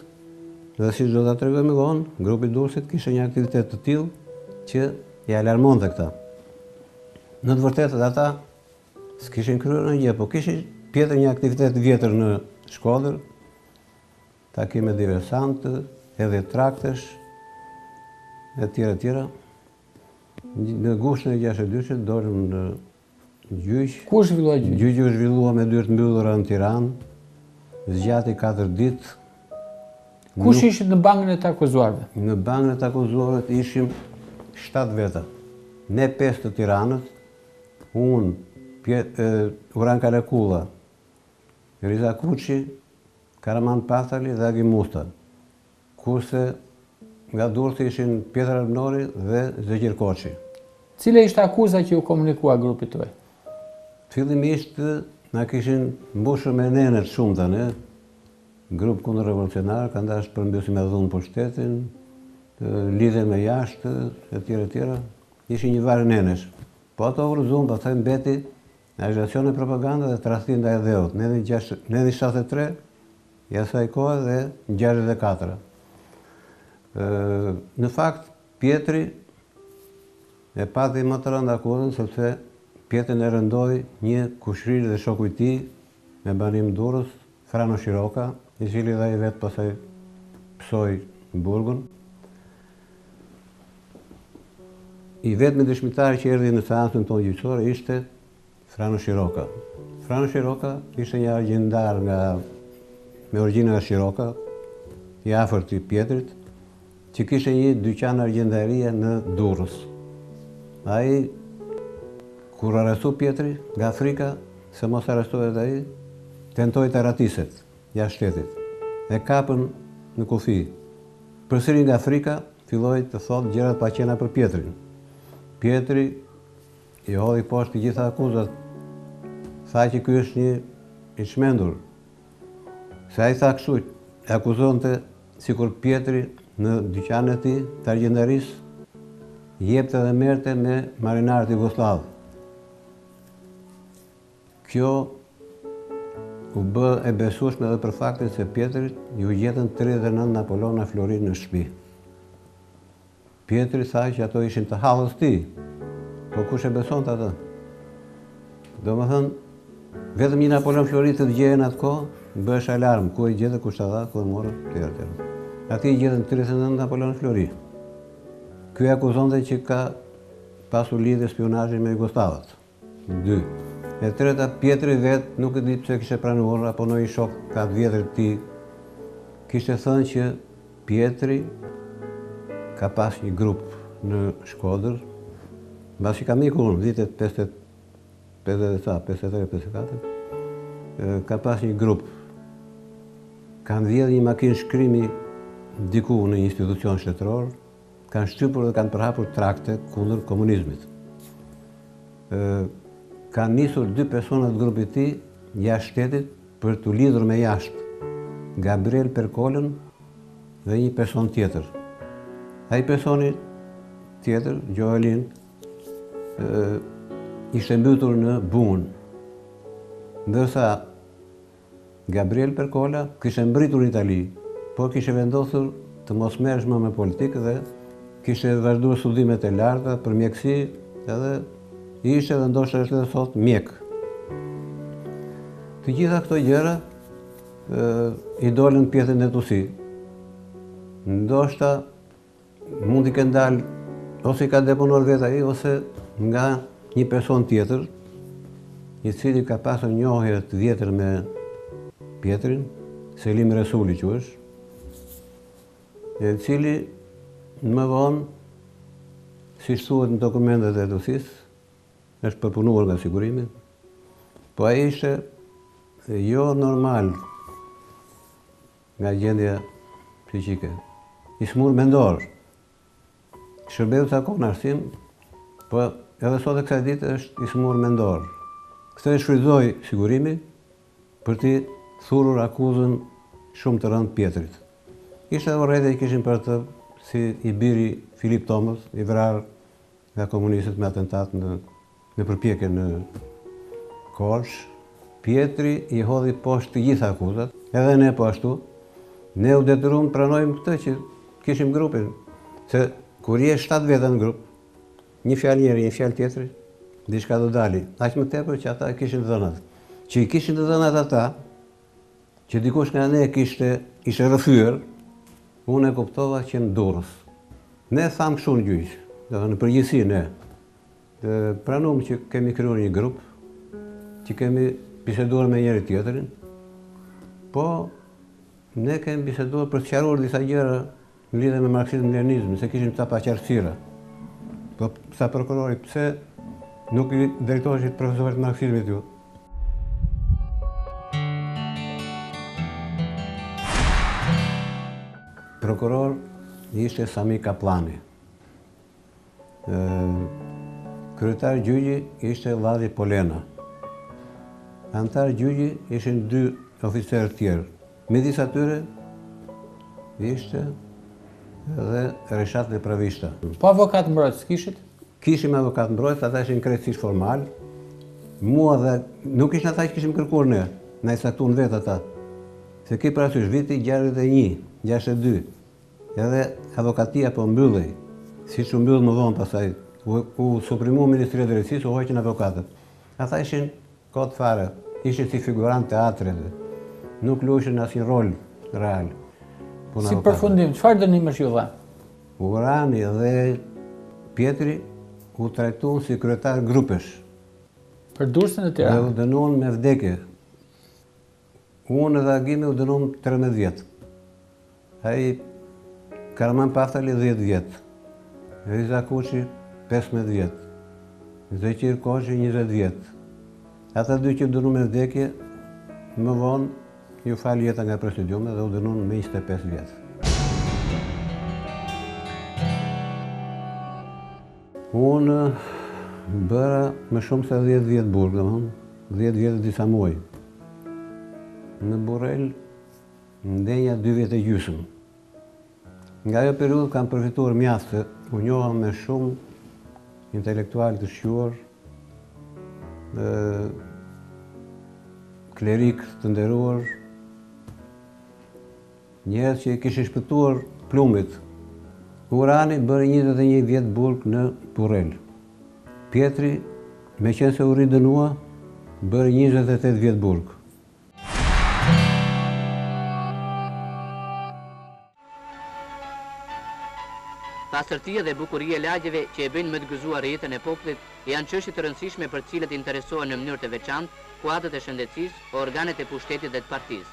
dhe siç do ta tregoj më vonë, grupi i Durrësit kishte një aktivitet të tillë që i alarmonte këta. Në të vërtetë edhe ata s'kishin kryer ndonjë gjë, po kishte Pjetri një aktivitet të vjetër në Shkodër, takime diversantë, edhe traktesh, e tjera, e tjera. Në gushtin e gjashtëdhjetë e dyshit dolëm në gjyq. Ku u zhvillua gjyqi? Gjyqi u zhvillua me dyer të mbyllura në Tiranë. Zgjati katër ditë. Kush ishit në bankën e të akuzuarve? Në bankën e të akuzuarve ishim shtatë veta. Ne pesë të Tiranës, unë, Uran Kalakulla, Riza Kuçi, Karaman Pahtali dhe Agim Musta. Kurse, nga Durrësi ishin Pjetër Arbnori dhe Zeqir Koçi. Cila ishte akuza që ju komunikua grupit tuaj? Fillimisht na kishin mbushur me nene të shumta ne, grup kundërrevolucionar, kanë dashur të përmbysin me dhunë pushtetin, të lidhen me jashtë, etj, etj. Ishin një varg nenesh. Po ato u rrëzuan, pastaj mbeti Agjitacion e propagandë dhe tradhti ndaj atdheut, neni gjashtë, neni shtatëdhjetë e tre i asaj kohe dhe gjashtëdhjetë e katër. Ë, në fakt Pjetri e pati më të rëndë akuzën sepse Pjetrin e rëndoi një kushëri dhe shoku i tij me banim Durrës Frano Shiroka, i cili dhe ai vetë pastaj pësoi burgun. I vetmi dëshmitar që erdhi në seancën tonë gjyqësore ishte Frano Shiroka. Frano Shiroka ishte një argjendar nga me origjinë nga Shiroka, i afërt i Pjetrit, që kishte një dyqan argjendarie në Durrës. Ai kur arrestu Pjetri nga frika se mos arrestohet ai, tentoi të arratiset jashtë shtetit. E kapën në kufi. Përsëri nga frika filloi të thotë gjëra të paqena për Pjetrin. Pjetri i hodhi poshtë të gjitha akuzat. Tha që ky është një i çmendur. Se ai tha kështu, e akuzonte sikur Pjetri në dyqanin e tij të argjendarisë jepte dhe merrte me marinarët jugosllavë. Kjo u bë e besueshme edhe për faktin se Pjetrit iu gjetën tridhjetë e nëntë napolona flori në shtëpi. Pjetri tha që ato ishin të hallës së tij. Po kush e besonte atë? Domethënë, vetëm një napolon flori të të gjehej në atë kohë, bëhej alarm, ku e gjete, kush ta dha, ku e more, të tjerë, të tjerë. Atij i gjetën 39 napolona flori. Ky e akuzonte që ka pasur lidhje spionazhi me jugosllavët. Dy. E treta, Pjetri vetë nuk e di pse kishte pranuar apo ndonjë shok i vjetër i tij kishte thënë që Pjetri ka pas një grup në Shkodër, mbasi kam ikur unë vitet 50 50 sa, 53, 54, ka pas një grup, kanë vjedhur një makinë shkrimi diku në një institucion shtetëror, kanë shtypur dhe kanë përhapur trakte kundër komunizmit. Kanë nisur dy persona të grupit të tij jashtë shtetit për t'u lidhur me jashtë Gabriel Perkolën dhe një person tjetër. Ai personi tjetër, Gjoelin, ishte mbytur në Bunë. Ndërsa Gabriel Perkola kishte mbërritur në Itali, por kishte vendosur të mos merrej më me politikë dhe kishte vazhduar studimet e larta për mjekësi edhe ishte dhe ndoshta është edhe sot mjek. Të gjitha këto gjëra i dolën Pjetrit në hetuesi. Ndoshta Mund t'i ketë dalë, ose i ka deponuar vetë ai, ose nga një person tjetër, i cili ka pasur njohje të vjetër me Pjetrin, Selim Resuli që është, i cili më vonë, siç thuhet në dokumentet e hetuesisë, është përpunuar nga sigurimi, po ai ishte jo normal Nga gjendja psiqike i smur mendor shërbeu ca kohë në arsim po edhe sot e kësaj dite është i smur mendor. Këtë e shfrytëzoi Sigurimi për t'i thurur akuzën shumë të rëndë Pjetrit. Ishte edhe urrejtja që kishin për të si i biri Filip Tomës i vrarë nga komunistët me atentat në Në përpjekje në Korçë, Pjetri i hodhi poshtë të gjitha akuzat, edhe ne po ashtu. Ne u detyruam të pranojmë këtë që kishim grupin, se kur je shtatë veta në grup, një fjalë njëri, një fjalë tjetri, diçka do dali. Aq më tepër që ata kishin dhënat. Që i kishin të dhënat ata, që dikush nga ne kishte ishte rrëfyer, unë e kuptova që në Durrës. Ne thamë kështu në gjyq, do në përgjithësi ne, Pranojmë që kemi krijuar një grup, që kemi biseduar me njëri tjetrin, po ne kemi biseduar për të sqaruar disa gjëra në lidhje me marksizmin-leninizmin, se kishim ca paqartësira. Po, tha prokurori, pse nuk i drejtoheshit profesorit të marksizmit ju? Prokuror ishte Sami Kapllani. Kryetar gjyqi ishte Lladi Polena. Anëtarë gjyqi ishin dy oficerë tjerë. Midis atyre ishte dhe Reshat Nepravishta. Po avokat mbrojtës kishit? Kishim avokat mbrojtës, ata ishin krejtësisht formal. Mua dhe nuk ishin ata që kishim kërkuar ne, na i caktuan vetë ata. Se ke parasysh viti 61, 62, Edhe avokatia po mbyllej, siç u mbyll më vonë pastaj, u suprimu Ministria e Drejtësisë, u hoqën avokatët. Ata ishin kot fare, ishin si figurantë teatri aty. Nuk luajshin asnjë rol real. Si përfundim, çfarë dënimesh ju dhanë? Urani dhe Pjetri u trajtuan si kryetarë grupesh. Për Durrësin e Tiranës. Dhe u dënuan me vdekje. Unë dhe Agimi u dënuam trembëdhjetë vjet. Ai Karaman Paftali dhjetë vjet. Riza Kuçi pesëmbëdhjetë vjet. Zeqir Koçi njëzet vjet. Ata dy që u dënuan me vdekje, më vonë iu fal jeta nga presidiumi dhe u dënuan me 25 vjet. Unë bëra më shumë se 10 vjet burg, domethënë 10 vjet e disa muaj. Në Burrel ndenja dy vjet e gjysmë. Nga ajo periudhë kam përfituar mjaft se u njoha me shumë intelektualë të shquar, klerikë të nderuar, Njerëz që i kishin shpëtuar plumbit. Urani bëri njëzet e një vjet burg në Burrel. Pjetri, meqenëse u ridënua, bëri njëzet e tetë vjet burg. Pastërtia dhe bukuria e lagjeve që e bëjnë më të gëzuar jetën e popullit janë çështje të rëndësishme për të cilat interesohen në mënyrë të veçantë kuadrët e shëndetësisë, organet e pushtetit dhe të partisë.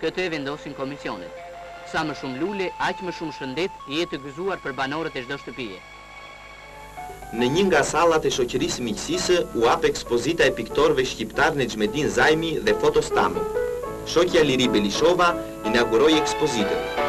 Këtë e vendosin komisionet. Sa më shumë lule, aq më shumë shëndet, jetë të gëzuar për banorët e çdo shtëpie. Në një nga sallat e Shoqërisë së Miqësisë u hap ekspozita e piktorëve shqiptarë Nexhmedin Zajmi dhe Foto Stamo. Shoqja Liri Belishova inauguroi ekspozitën.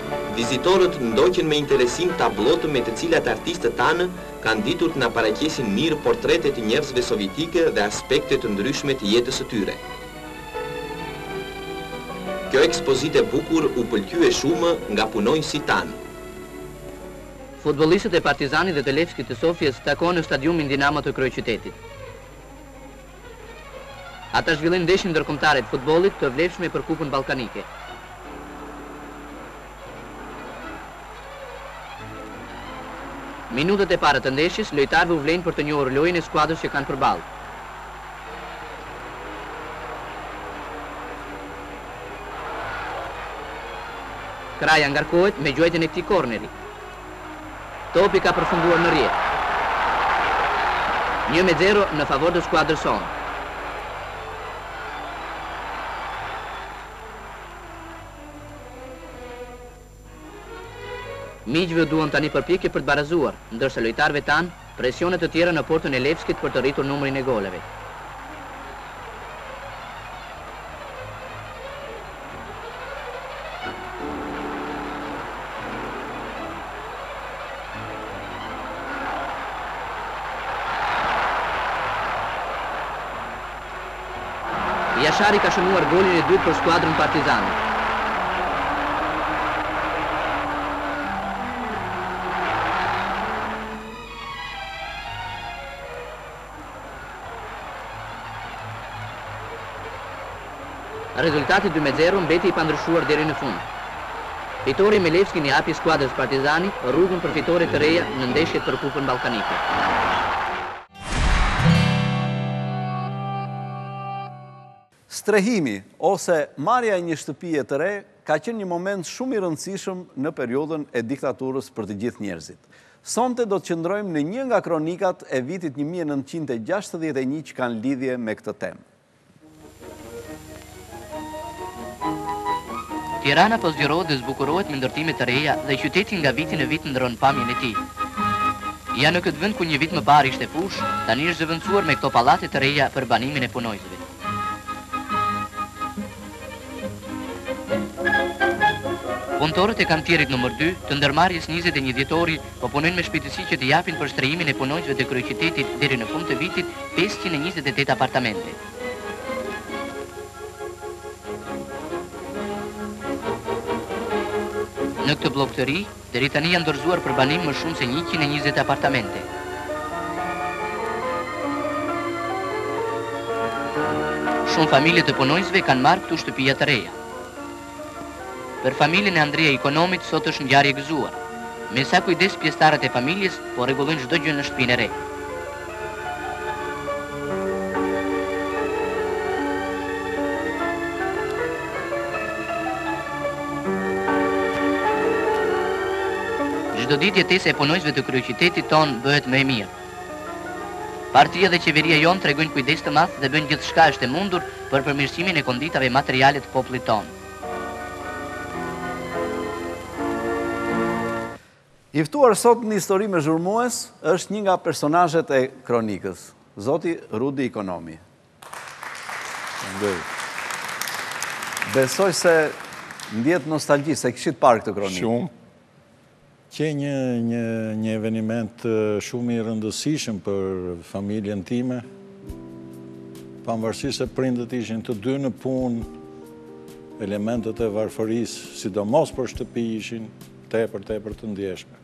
Vizitorët ndoqën me interesim tablotë me të cilat artistët tanë kanë ditur të na paraqesin mirë portrete të njerëzve sovjetikë dhe aspekte të ndryshme të jetës së tyre. Kjo ekspozitë e bukur u pëlqye shumë nga punonjësit tanë. Futbollistët e Partizanit dhe të Levskit të Sofjes takohen në stadiumin Dinamo të kryeqytetit. Ata zhvillojnë ndeshjen ndërkombëtare të futbollit të vlefshme për Kupën Ballkanike. Minutat e para të ndeshjes, lojtarëve u vlejnë për të njohur lojën e skuadrës që kanë përballë. Kraja ngarkohet me gjuajtjen e këtij korneri. Topi ka përfunduar në rrjet. Një me zero në favor të skuadrës sonë. Miqve u duhen tani përpjekje për të barazuar, ndërsa lojtarëve tanë, Presione të tjera në portën e Levskit për të rritur numrin e golave. Jashari ka shënuar golin e dytë për skuadrën Partizani. Rezultati dy me zero mbeti i pandryshuar deri në fund. Fitorja me Levskin i hapi skuadrës Partizani rrugën për fitore të reja në ndeshjet për Kupën Ballkanike. Strehimi ose marrja e një shtëpie të re ka qenë një moment shumë i rëndësishëm në periudhën e diktaturës për të gjithë njerëzit. Sonte do të qëndrojmë në një nga kronikat e vitit një mijë e nëntëqind e gjashtëdhjetë e një që kanë lidhje me këtë temë. Tirana po zgjerohet dhe zbukurohet me ndërtime të reja dhe qyteti nga viti në vit ndërron pamjen e tij. Ja në këtë vend ku një vit më parë ishte fushë, tani është zëvendësuar me këto pallate të reja për banimin e punonjësve. Punëtorët e kantierit numër dy, të ndërmarrjes njëzet e një dhjetori, po punojnë me shpejtësi që të japin për strehimin e punonjësve të kryeqytetit deri në fund të vitit pesëqind e njëzet e tetë apartamente. Në këtë bllok të ri, Deri tani janë dorëzuar për banim më shumë se njëqind e njëzet apartamente. Shumë familje të punonjësve kanë marrë këtu shtëpia të reja. Për familjen e Andrea Ikonomit sot është ngjarje e gëzuar. Me sa kujdes pjesëtarët e familjes po rregullojnë çdo gjë në shtëpinë e re. Çdo ditë jetesa e punonjësve të kryeqytetit tonë bëhet më e mirë. Partia dhe qeveria jonë tregojnë kujdes të madh dhe bëjnë gjithçka është e mundur për përmirësimin e konditave materiale të popullit tonë. I ftuar sot në Histori me Zhurmues është një nga personazhet e kronikës, zoti Rudi Ikonomi. Besoj se ndjetë nostalgji, s'e kishit parë këtë kronikë. Shumë. Qe një, një, një eveniment shumë i rëndësishëm për familjen time. Pavarësisht se prindërit ishin të dy në punë, elementet e varfërisë, sidomos për shtëpi ishin Tepër, tepër të ndjeshme.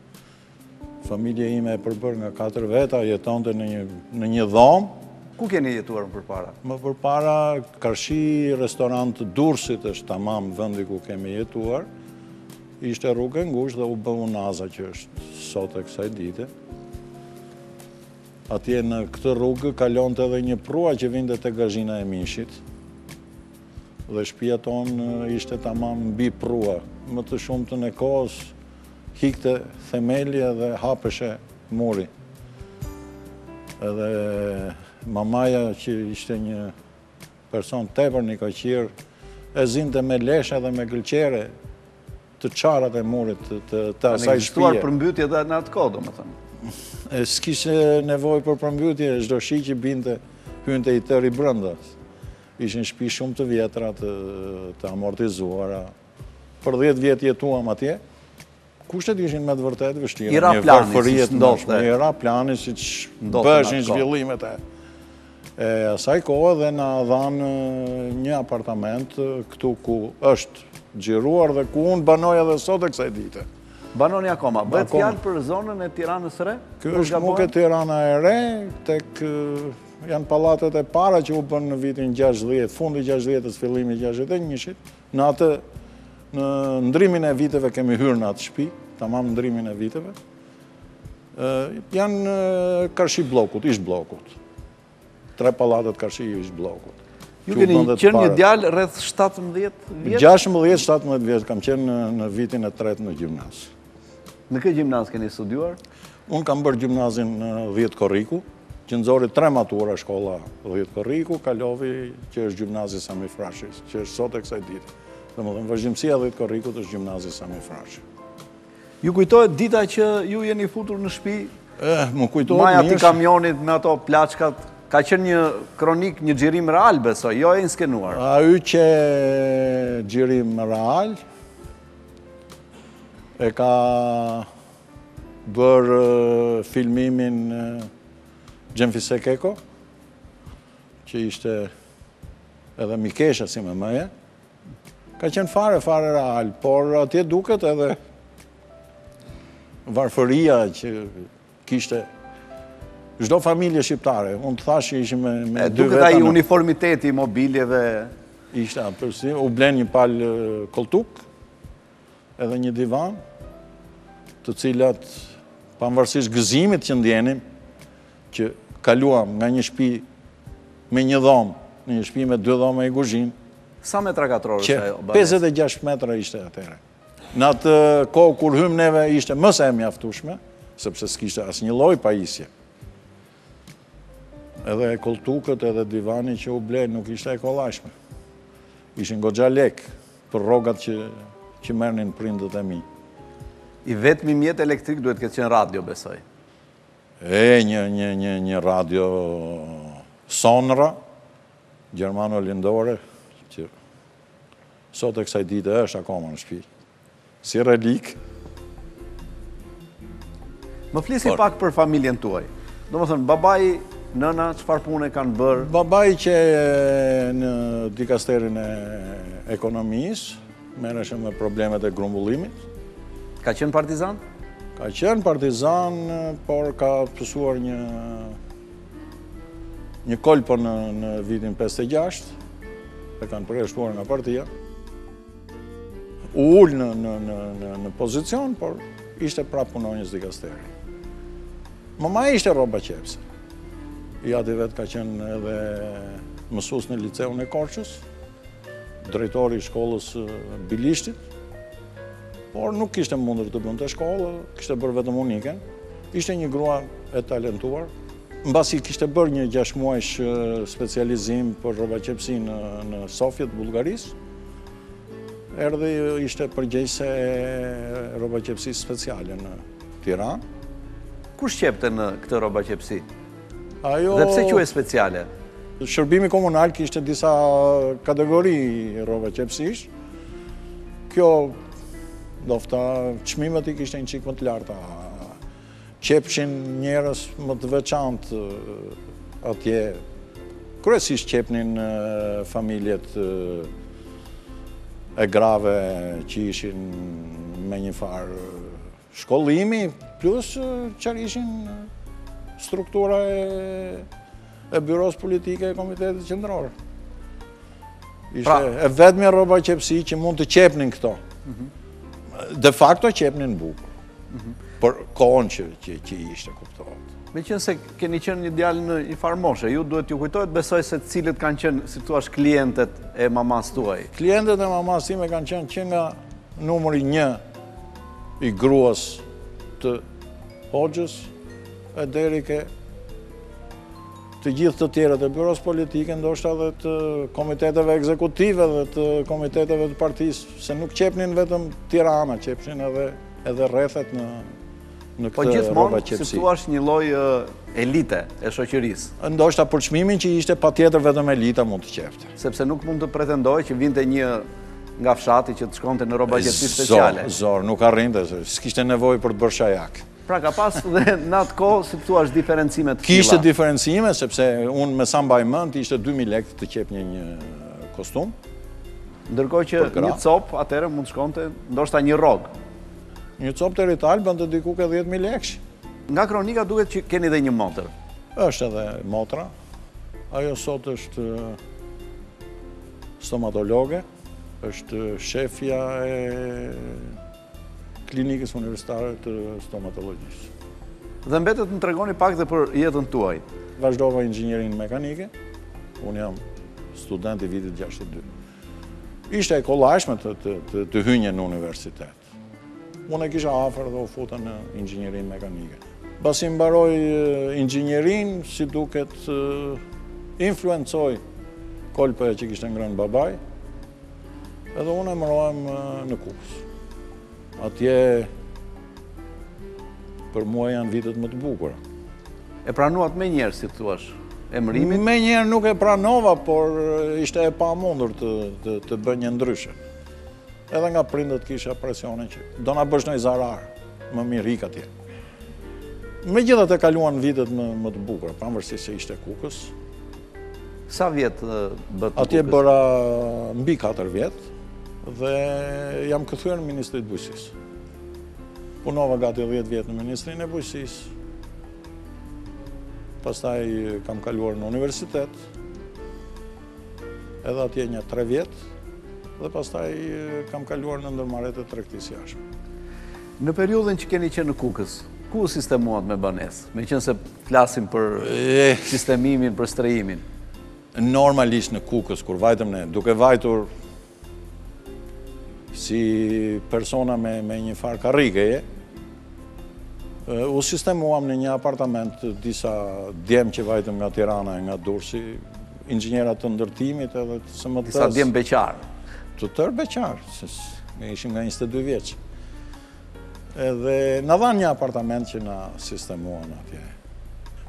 Familja ime e përbërë nga katër veta, jetonte në një dhomë. Ku keni jetuar më përpara? Më përpara, karshi restorant Durrësit është tamam vëndi ku kemi jetuar. Ishte rrugë e ngushtë dhe u bë unaza që është sot e kësaj dite. Atje në këtë rrugë kalonte edhe një përrua që vinte te gazhina e mishit. Dhe shpia tonë ishte tamam mbi prua. Më të shumtën e kohës hikte themeli edhe hapeshe muri. Edhe mamaja që ishte një person tepër nikoqire, e zinte me leshe dhe me gëlqere të çarat e murit të asaj shpije. A në gjithuar përmbytje dhe në atë kohë, domethënë? E s'kishe nevojë për përmbytje, e çdo shi që binte, hynte i tëri brenda. Ishin shpi shumë të vjetra të amortizuara. Për 10 vjet jetuam atje. Kushtet ishin me të vërtetë të vështira. I ra plani si ç'ndodhte. I ra plani si ç'ndodhte. Bëheshin zhvillimet e asaj kohe dhe na dhanë një apartament këtu ku është xhiruar dhe ku unë banoj edhe sot e kësaj dite. Banoni akoma. Bëhet fjalë për zonën e Tiranës së Re? Kjo është nuk e Tirana e re, tek Janë pallatet e para që u bënë në vitin 60, fundi 60-ës, fillimi 61-shit, në atë, në ndërrimin e viteve kemi hyrë në atë shpi, tamam në ndërrimin e viteve, janë karshi bllokut, ish bllokut, tre pallatet karshi ish bllokut. Ju keni qenë një djalë rreth 17 vjeç? 16-17 vjeç kam qenë në vitin e tretë në gjimnaz. Në kë gjimnaz keni studiuar? Unë kam bërë gjimnazin në Dhjetë Korriku, që nxori tre matura shkolla Dhjetë Korriku, kaloi që është gjimnazi Sami Frashëri, që është sot e kësaj dite. Domethënë, vazhdimësia e Dhjetë Korrikut është gjimnazi Sami Frashëri. Ju kujtohet dita që ju jeni futur në shpi? Eh, më kujtohet mirë. Majë atij kamionit me ato plaçkat, ka qenë një kronikë, një xhirim real, besoj, jo e inskenuar. Ai qe xhirim real, E ka bërë filmimin Xhanfise Keko, që ishte edhe mikesha e sime mëje, ka qenë fare, fare real, por atje duket edhe varfëria që Kishte çdo familje shqiptare. Unë të thashë që ishim me dy veta. Duket ai uniformiteti i mobilieve. Ishte atërsi, u blenë një palë koltuk, edhe një divan, të cilat pavarësisht gëzimit që ndienim, që kaluam nga një shpi me një dhomë, në një shpi me dy dhoma e një kuzhinë. Sa metra katrorë është ajo? 56 metra ishte atëherë. Në atë kohë kur hymë neve ishte më se e mjaftushme, sepse s'kishte asnjë lloj pajisje. Edhe kolltukët edhe divani që u blenë nuk ishte e kollajshme. Ishin goxha lek për rrogat që, që merrnin prindët e mi. I vetëmi mjet elektrik duhet të ketë qenë radio, besoj. E, një, një, një, një radio sonra, gjermanolindore, që Sot e kësaj dite është akoma në shpi si relike. Më flisni pak për familjen tuaj. Domethënë, babai, nëna, çfarë pune kanë bërë? Babai qe në dikasterin e ekonomisë, merreshe me problemet e grumbullimit. Ka qenë partizan? Ka qenë partizan, por ka pësuar një Një kolpo në vitin 56, e kanë përjashtuar nga partia, u ul në pozicion, por ishte pra punonjës dikasteri. Mëma ishte rrobaqepëse. I ati vetë ka qenë edhe mësues në liceun e Korçës, drejtor i shkollës Bilishtit, por nuk kishte mundur të bënte shkollë, kishte bërë vetëm uniken, ishte një grua e talentuar, mbasi kishte bërë një gjashtëmuajsh specializim për rrobaqepësi në Sofje të Bullgarisë, erdhi e ishte përgjegjëse e rrobaqepësisë speciale në Tiranë. Kush qepte në këtë rrobaqepësi? Dhe pse quhej speciale? Shërbimi komunal kishte disa kategori rrobaqepësish. Kjo, ndofta çmimet i kishte një çikë më të larta. Qepshin njerëz më të veçantë atje. Kryesisht qepnin familjet e grave që ishin me një farë Shkollimi, plus çfarë ishin struktura e byrosë politike e komitetit qendror. Pra- Ishte e vetmja rrobaqepësi që mund të qepnin këto. Mhm. De facto qepnin bukur. Mhm. Për kohën që ishte kuptohet. Meqënëse keni qënë një djalë në njëfarë moshe, ju duhet t'ju kujtohet besoj se cilët kanë qënë, si të thuash klientet e mamasë tuaj. Klientet e mamasë time kanë qënë që nga numri një i gruas të Hoxhës e deri ke të gjithë të tjerët e byrosë politike, ndoshta dhe të komiteteve ekzekutive dhe të komiteteve të partisë, se nuk qepnin vetëm Tirana, qepnin edhe rrethet në në po këtë rrobaqepësi. Po gjithmonë si të thuash një lloj elite e shoqërisë. Ndoshta për çmimin që ishte patjetër vetëm elita mund të qepte. Sepse nuk mund të pretendoj që vinte një nga fshati që të shkonte në rrobaqepësi speciale. Zor, zor, nuk arrinte, s'kishte nevojë për të bërë shajak. Pra ka pas dhe në atë kohë, si të thuash, diferencime të tilla. Kishte diferencime, sepse unë me sa mbaj mend, ishte 2.000 lekë të qepnje një kostum. Ndërkohë që një copë, atëherë mund të shkonte, ndoshta një rrogë. Një copë terital bënte diku ke 10.000 lekësh. Nga kronika duket që keni dhe një motër. është edhe motra, Ajo sot është stomatologe, është shefja e klinikës universitare të stomatologjisë. Dhe mbetet të na tregoni pak dhe për jetën tuaj. Vazhdova inxhinierinë mekanike, unë jam student i vitit 62. Ishte e kollajshme të hynje në universitet. Unë e kisha afër dhe u futa në inxhinierinë mekanike. Mbasi mbarova inxhinierinë, si duket influencoi kolpoja që kishte ngrënë babai, edhe unë emërohem në Kukës. Atje për mua janë vitet më të bukura. E pranuat menjëherë, si të thuash, emërimin? Menjëherë nuk e pranova, por ishte e pamundur të bënje ndryshe. Edhe nga prindët kisha presionin që do na bësh ndonjë zarar, më mirë ik atje. Megjithatë kaluan vitet më të bukura, pavarësisht se ishte Kukës. Sa vjet bëtë Kukës? Atje bëra mbi 4 vjet dhe jam kthyer në Ministrinë e Bujqësisë. Punova gati 10 vjet në Ministrinë e Bujqësisë. Pastaj kam kaluar në universitet, Edhe atje një tre vjet dhe pastaj kam kaluar në ndërmarrjet e tregtisë jashtme. Në periudhën që keni qenë në Kukës, ku u sistemuat me banesë? Meqenëse flasim për sistemimin, për strehimin. Normalisht në Kukës, kur vajtëm ne, duke vajtur Si persona me njëfarë karrigeje, u sistemuam në një apartament disa djem që vajtëm nga Tirana e nga Durrësi, inxhiniera të ndërtimit edhe të SMT-së. Disa djem beqarë. Të tërë beqarë, se ne ishim nga 22 vjeç. Edhe na dhanë një apartament që na sistemuan atje.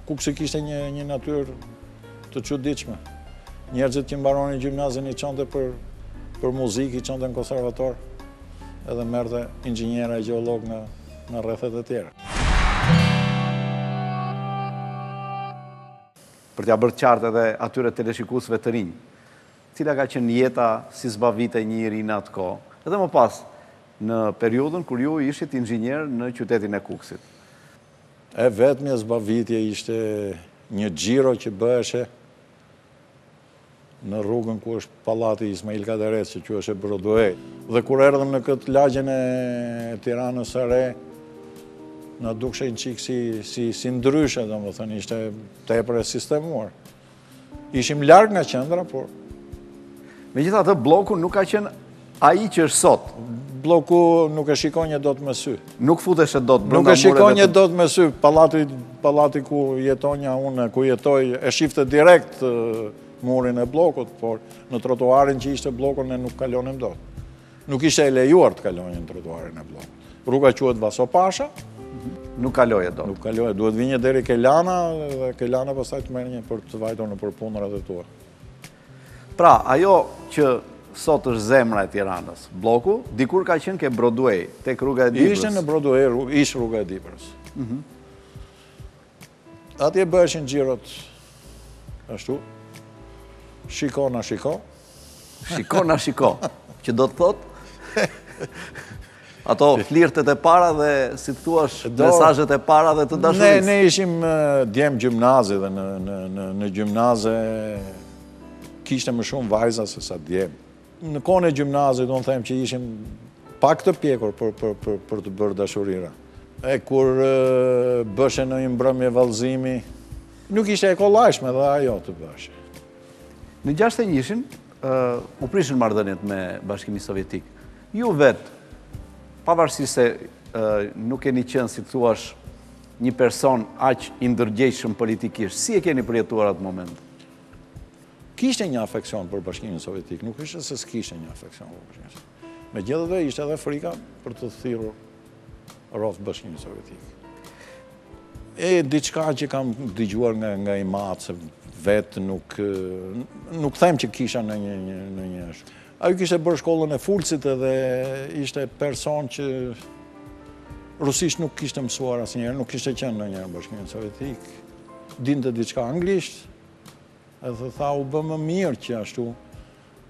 Kukësi kishte një natyrë Të çuditshme. Njerëzit që mbaronin gjimnazin i çonte për muzikë, i çonte në konservator. Edhe merrte inxhiniera e gjeologë në rrethet e tjera. Për t'ia bërë qartë edhe atyre teleshikuesve të rinj cila ka qenë jeta si zbavitej një i ri në atë kohë, edhe më pas në periudhën kur ju ishit inxhinier në qytetin e Kukësit. E vetmja zbavitje ishte një xhiro që bëheshte në rrugën ku është pallati i Ismail Kadaresë, që që quheshte Broduej. Dhe kur erdhëm në këtë lagjen e Tiranës së re, na dukeshe një çikë si, si, si ndryshe, domethënë, ishte tepër e sistemuar. Ishim larg nga qendra, por megjithatë blloku nuk ka qenë ai që është sot. Bllokun nuk e shikonim dot me sy. Nuk futeshe dot brenda mureve. Nuk e shikonim dot me sy. Pallati pallati ku jetonja unë, ku jetoj, e shifte direkt murin e bllokut, por në trotuarin që ishte blloku ne nuk kalonim dot. Nuk ishte e lejuar të kalonim në trotuarin e bllokut. Rruga quhet Vaso Pasha. Mhm. Nuk kaloje dot. Nuk kaloje, duhet vinje deri ke Lana dhe ke Lana pastaj të merrnim për të vajtur nëpër punërat e tua. Pra, ajo që sot është zemra e Tiranës, blloku, dikur ka qenë ke Broadway, tek rruga e Dibrës. Ishte në Broadway, ish rruga e Dibrës. Mhm. Atje bëheshin xhirot ashtu. Shiko na shiko. Shiko na shiko. Që do të thotë? Ato flirtet e para dhe si të thuash mesazhet e para dhe të dashurisë. Ne ne ishim djem gjimnazi dhe në në në në gjimnaze kishte më shumë vajza sesa djem. Në kohën e gjimnazit, unë them që ishim pak të pjekur për të bërë dashurira. E kur bëheshe ndonjë mbrëmje vallëzimi, nuk ishte e kollajshme dhe ajo të bëheshe. Në gjashtëdhjetë e njëshin, u prishën marrëdhëniet me Bashkimin Sovjetik. Ju vetë, pavarësisht se nuk keni qenë, si të thuash, një person aq i ndërgjegjshëm politikisht, si e keni përjetuar atë moment? Kishte një afeksion për bashkimin sovjetik, nuk ishte se s'kishte një afeksion për bashkimin sovjetik. Megjithëse ishte edhe frika për të thirrur rroftë Bashkimi Sovjetik. E diçka që kam dëgjuar nga, nga im atë, se vetë nuk, nuk them që kisha ndonjë, ndonjë, Ai kishte bërë shkollën e Fulcit dhe ishte person që rusisht nuk kishte mësuar asnjëherë, nuk kishte qenë ndonjëherë në Bashkimin Sovjetik. Dinte diçka anglisht. Edhe tha u bë më mirë që ashtu.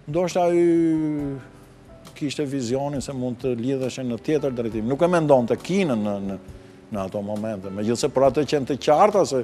Ndoshta ai kishte vizionin se mund të lidheshin në tjetër drejtim. Nuk e mendonte Kinën në, në, në ato momente. Megjithëse për atë qenë të qarta se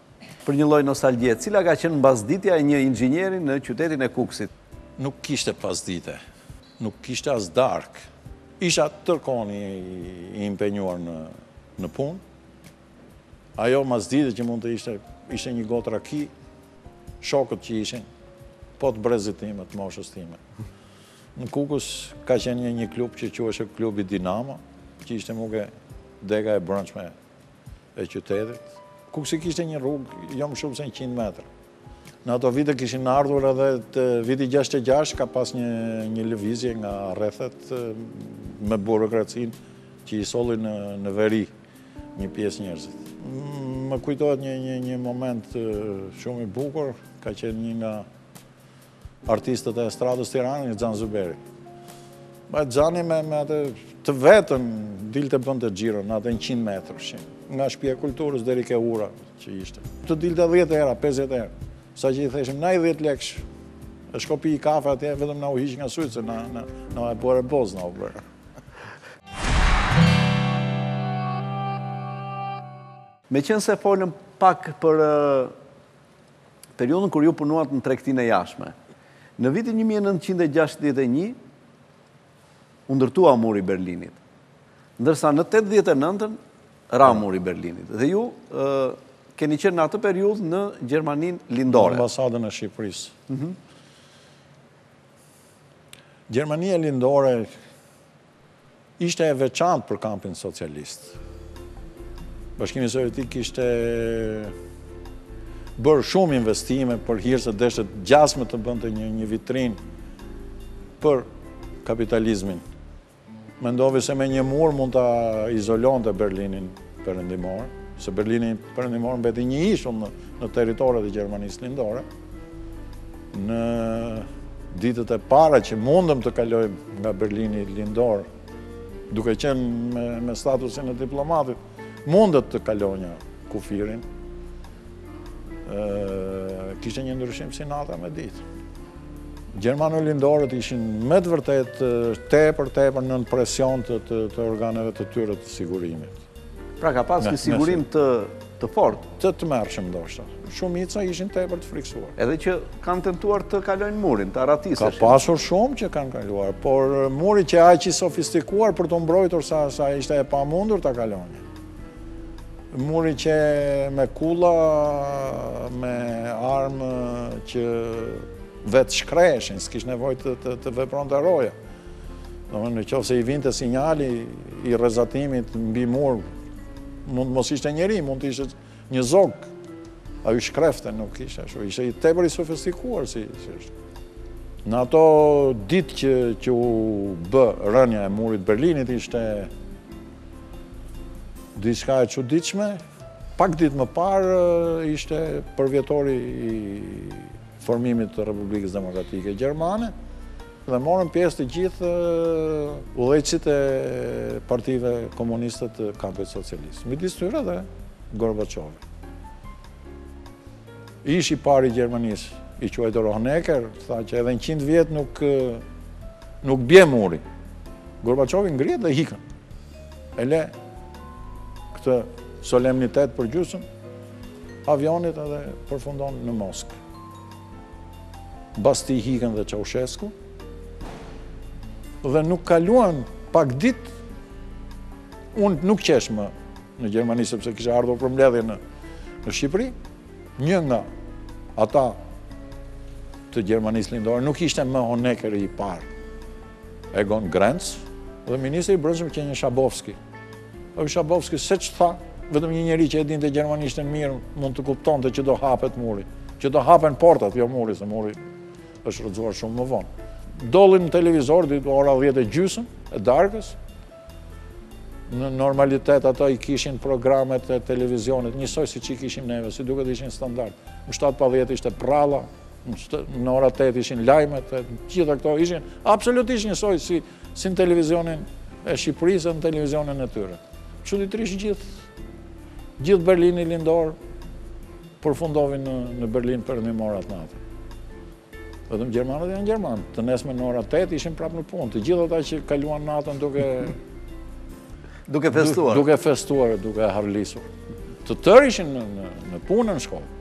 Për një lloj nostalgjie, cila ka qenë mbasditja e një inxhinieri në qytetin e Kukësit? Nuk kishte pasdite. Nuk kishte as darkë. Isha tërë kohën i impenjuar në punë. Ajo mbasdite që mund të ishte, ishte një gotë raki me shokët që ishin, po të brezit tim të moshës time. Në Kukës ka qenë një klub që quhej Klubi Dinamo, që ishte mu ke dega e brendshme e qytetit. Kukësi kishte një rrugë jo më shumë se njëqind metër. Në ato vite kishin ardhur edhe te viti 66, ka pas një, një lëvizje nga rrethet me burokracinë që i solli në, në veri një pjesë njerëzit. Më kujtohet një, një, një moment shumë i bukur, ka qenë një nga Artistët e estradës Tiranë, një Xhan Zuberi. E Xhani me, me atë të vetën, dilte bënte xhiro në atë në 100 metërsh, që nga shpia e kulturës deri ke ura që ishte. Të dilte 10 herë, 50 herë, sa që i theshim, na i 10 lekësh, e shko pi një kafe atje, vetëm na u hiq nga sytë, se na, na, na e bëre boz, na u bëre. Meqenë se folëm pak për periudhën kur ju punuat në tregtinë e jashtme. Në vitin një mijë e nëntëqind e gjashtëdhjetë e një u ndërtua muri i Berlinit. Ndërsa në tetëdhjetë e nëntën ra po. muri i Berlinit. Dhe ju keni qenë në atë periudhë në Gjermaninë lindore. Në ambasadën e Shqipërisë. Mhm. Gjermania lindore Ishte e veçantë për kampin socialist. Bashkimi Sovjetik kishte bërë shumë investime për hir se deshte gjasme të bënte një, një vitrinë për kapitalizmin. Mendovi se me një mur mund ta izolonte Berlinin perëndimor, se Berlini perëndimor mbeti një ishull në, në territoret e Gjermanisë lindore. Në ditët e para që mundëm të kalojmë nga Berlini lindor, duke qenë me statusin e diplomatit, mundet të kalonja kufirin, kishte një ndryshim si nata me ditë. Gjermanolindorët ishin me të vërtetë tepër tepër nën presion të organeve të tyre të sigurimit. Pra ka pas një sigurim të, të fortë. Të tmerrshëm, do thoja. Shumica ishin tepër të frikësuar. Edhe që kanë tentuar të kalojnë murin, të arratisen. Ka pasur shumë që kanë kaluar, por muri qe aq i sofistikuar për t'u mbrojtur sa ishte e pamundur ta kalonje. Muri qe me kulla, me armë që vetë shkreheshin, s'kish nevojë të vepronte roja. Në qoftë se i vinte sinjali i rrezatimit mbi mur, mund mos ishte njeri, mund të ishte një zog. Ai shkrefte, nuk ishte shu, ishte tepër i sofistikuar si është. Në ato ditë që u bë rënia e murit Berlinit ishte diçka e çuditshme, pak ditë më parë ishte përvjetori i formimit të Republikës Demokratike Gjermane, Dhe morën pjesë të gjithë udhëheqësit e partive komuniste të kampit socialist. Midis tyre dhe Gorbaçovi. Ishte i pari i Gjermanisë, i quajtur Honecker, tha që edhe në 100 vjet nuk nuk bje muri. Gorbaçovi ngrihet dhe ikën. E le këtë solemnitet për gjysëm, avionit edhe përfundon në Moskë. Mbas tij ikën dhe Çaushesku dhe nuk kaluan pak ditë unë nuk qesh më në Gjermani sepse kisha ardhur për mbledhje në në Shqipëri një nga ata të Gjermanisë lindore nuk ishte më Honecker i parë Egon Krenz dhe ministri i brendshëm qe një Shabovski Ëm Shabovski se ç'tha, vetëm një njeri që e dinte gjermanishten mirë mund të kuptonte që do hapet muri, që do hapen portat, jo muri, se muri është rrëzuar shumë më vonë. Doli në televizor, te ora 10 e gjysëm, e darkës, në normalitet ato i kishin programet e televizionit, njësoj siç i kishim neve, si duket ishin standard. Në 7 pa 10 ishte përralla, në ora 8 ishin lajmet, gjithë këto ishin absolutisht njësoj si Si në televizionin e Shqipërisë e në televizionin e tyre. Çuditërisht gjithë, gjithë Berlini lindor përfundoi në, në Berlinin perëndimor atë natë. Vetëm gjermanët janë gjermanë. Të nesërmen në ora 8 ishin prapë në punë. Të gjithë ata që kaluan natën duke... duke festuar. Duke festuar, duke harlisur. Të tërë ishin në, në, në punë në shkollë.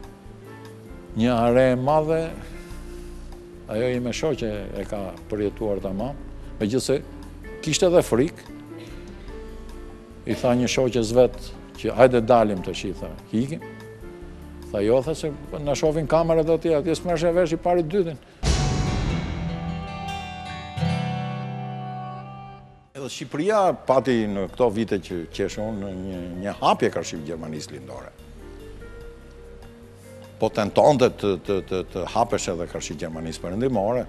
Një hare e madhe, ajo ime shoqe e ka përjetuar tamam, megjithëse kishte edhe frikë, i tha një shoqes vet që hajde dalim, dëshi, tha, ikim, tha jo, tha se na shofin kamerat dhe tja, tje s'e merrte vesh i pari dytin. Edhe Shqipëria pati në këto vite që qesh unë një hapje karshi Gjermanisë lindore. Po tentonte të hapesh edhe karshi Gjermanisë përëndimore,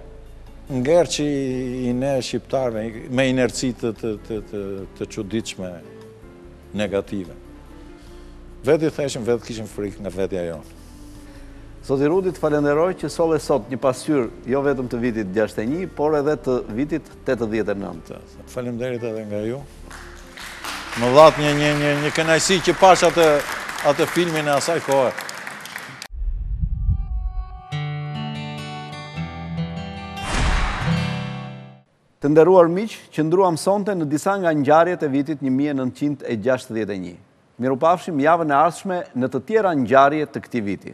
megjithëse ne shqiptarët me inerci të çuditshme negative. Vetë i thoshim, vetë kishim frikë nga vetja jonë. Zoti Rudi, të falenderoj që solle sot një pasqyrë jo vetëm të vitit 61, por edhe të vitit tetëdhjetë e nëntë. Faleminderit edhe nga ju. Më dhatë një një një një kënaqësi që pashë atë atë filmin e asaj kohë. Të nderuar miq, qëndruam sonte në disa nga ngjarjet e vitit një mijë e nëntëqind e gjashtëdhjetë e një. Mirupafshim javën e ardhshme në të tjera ngjarje të këtij viti.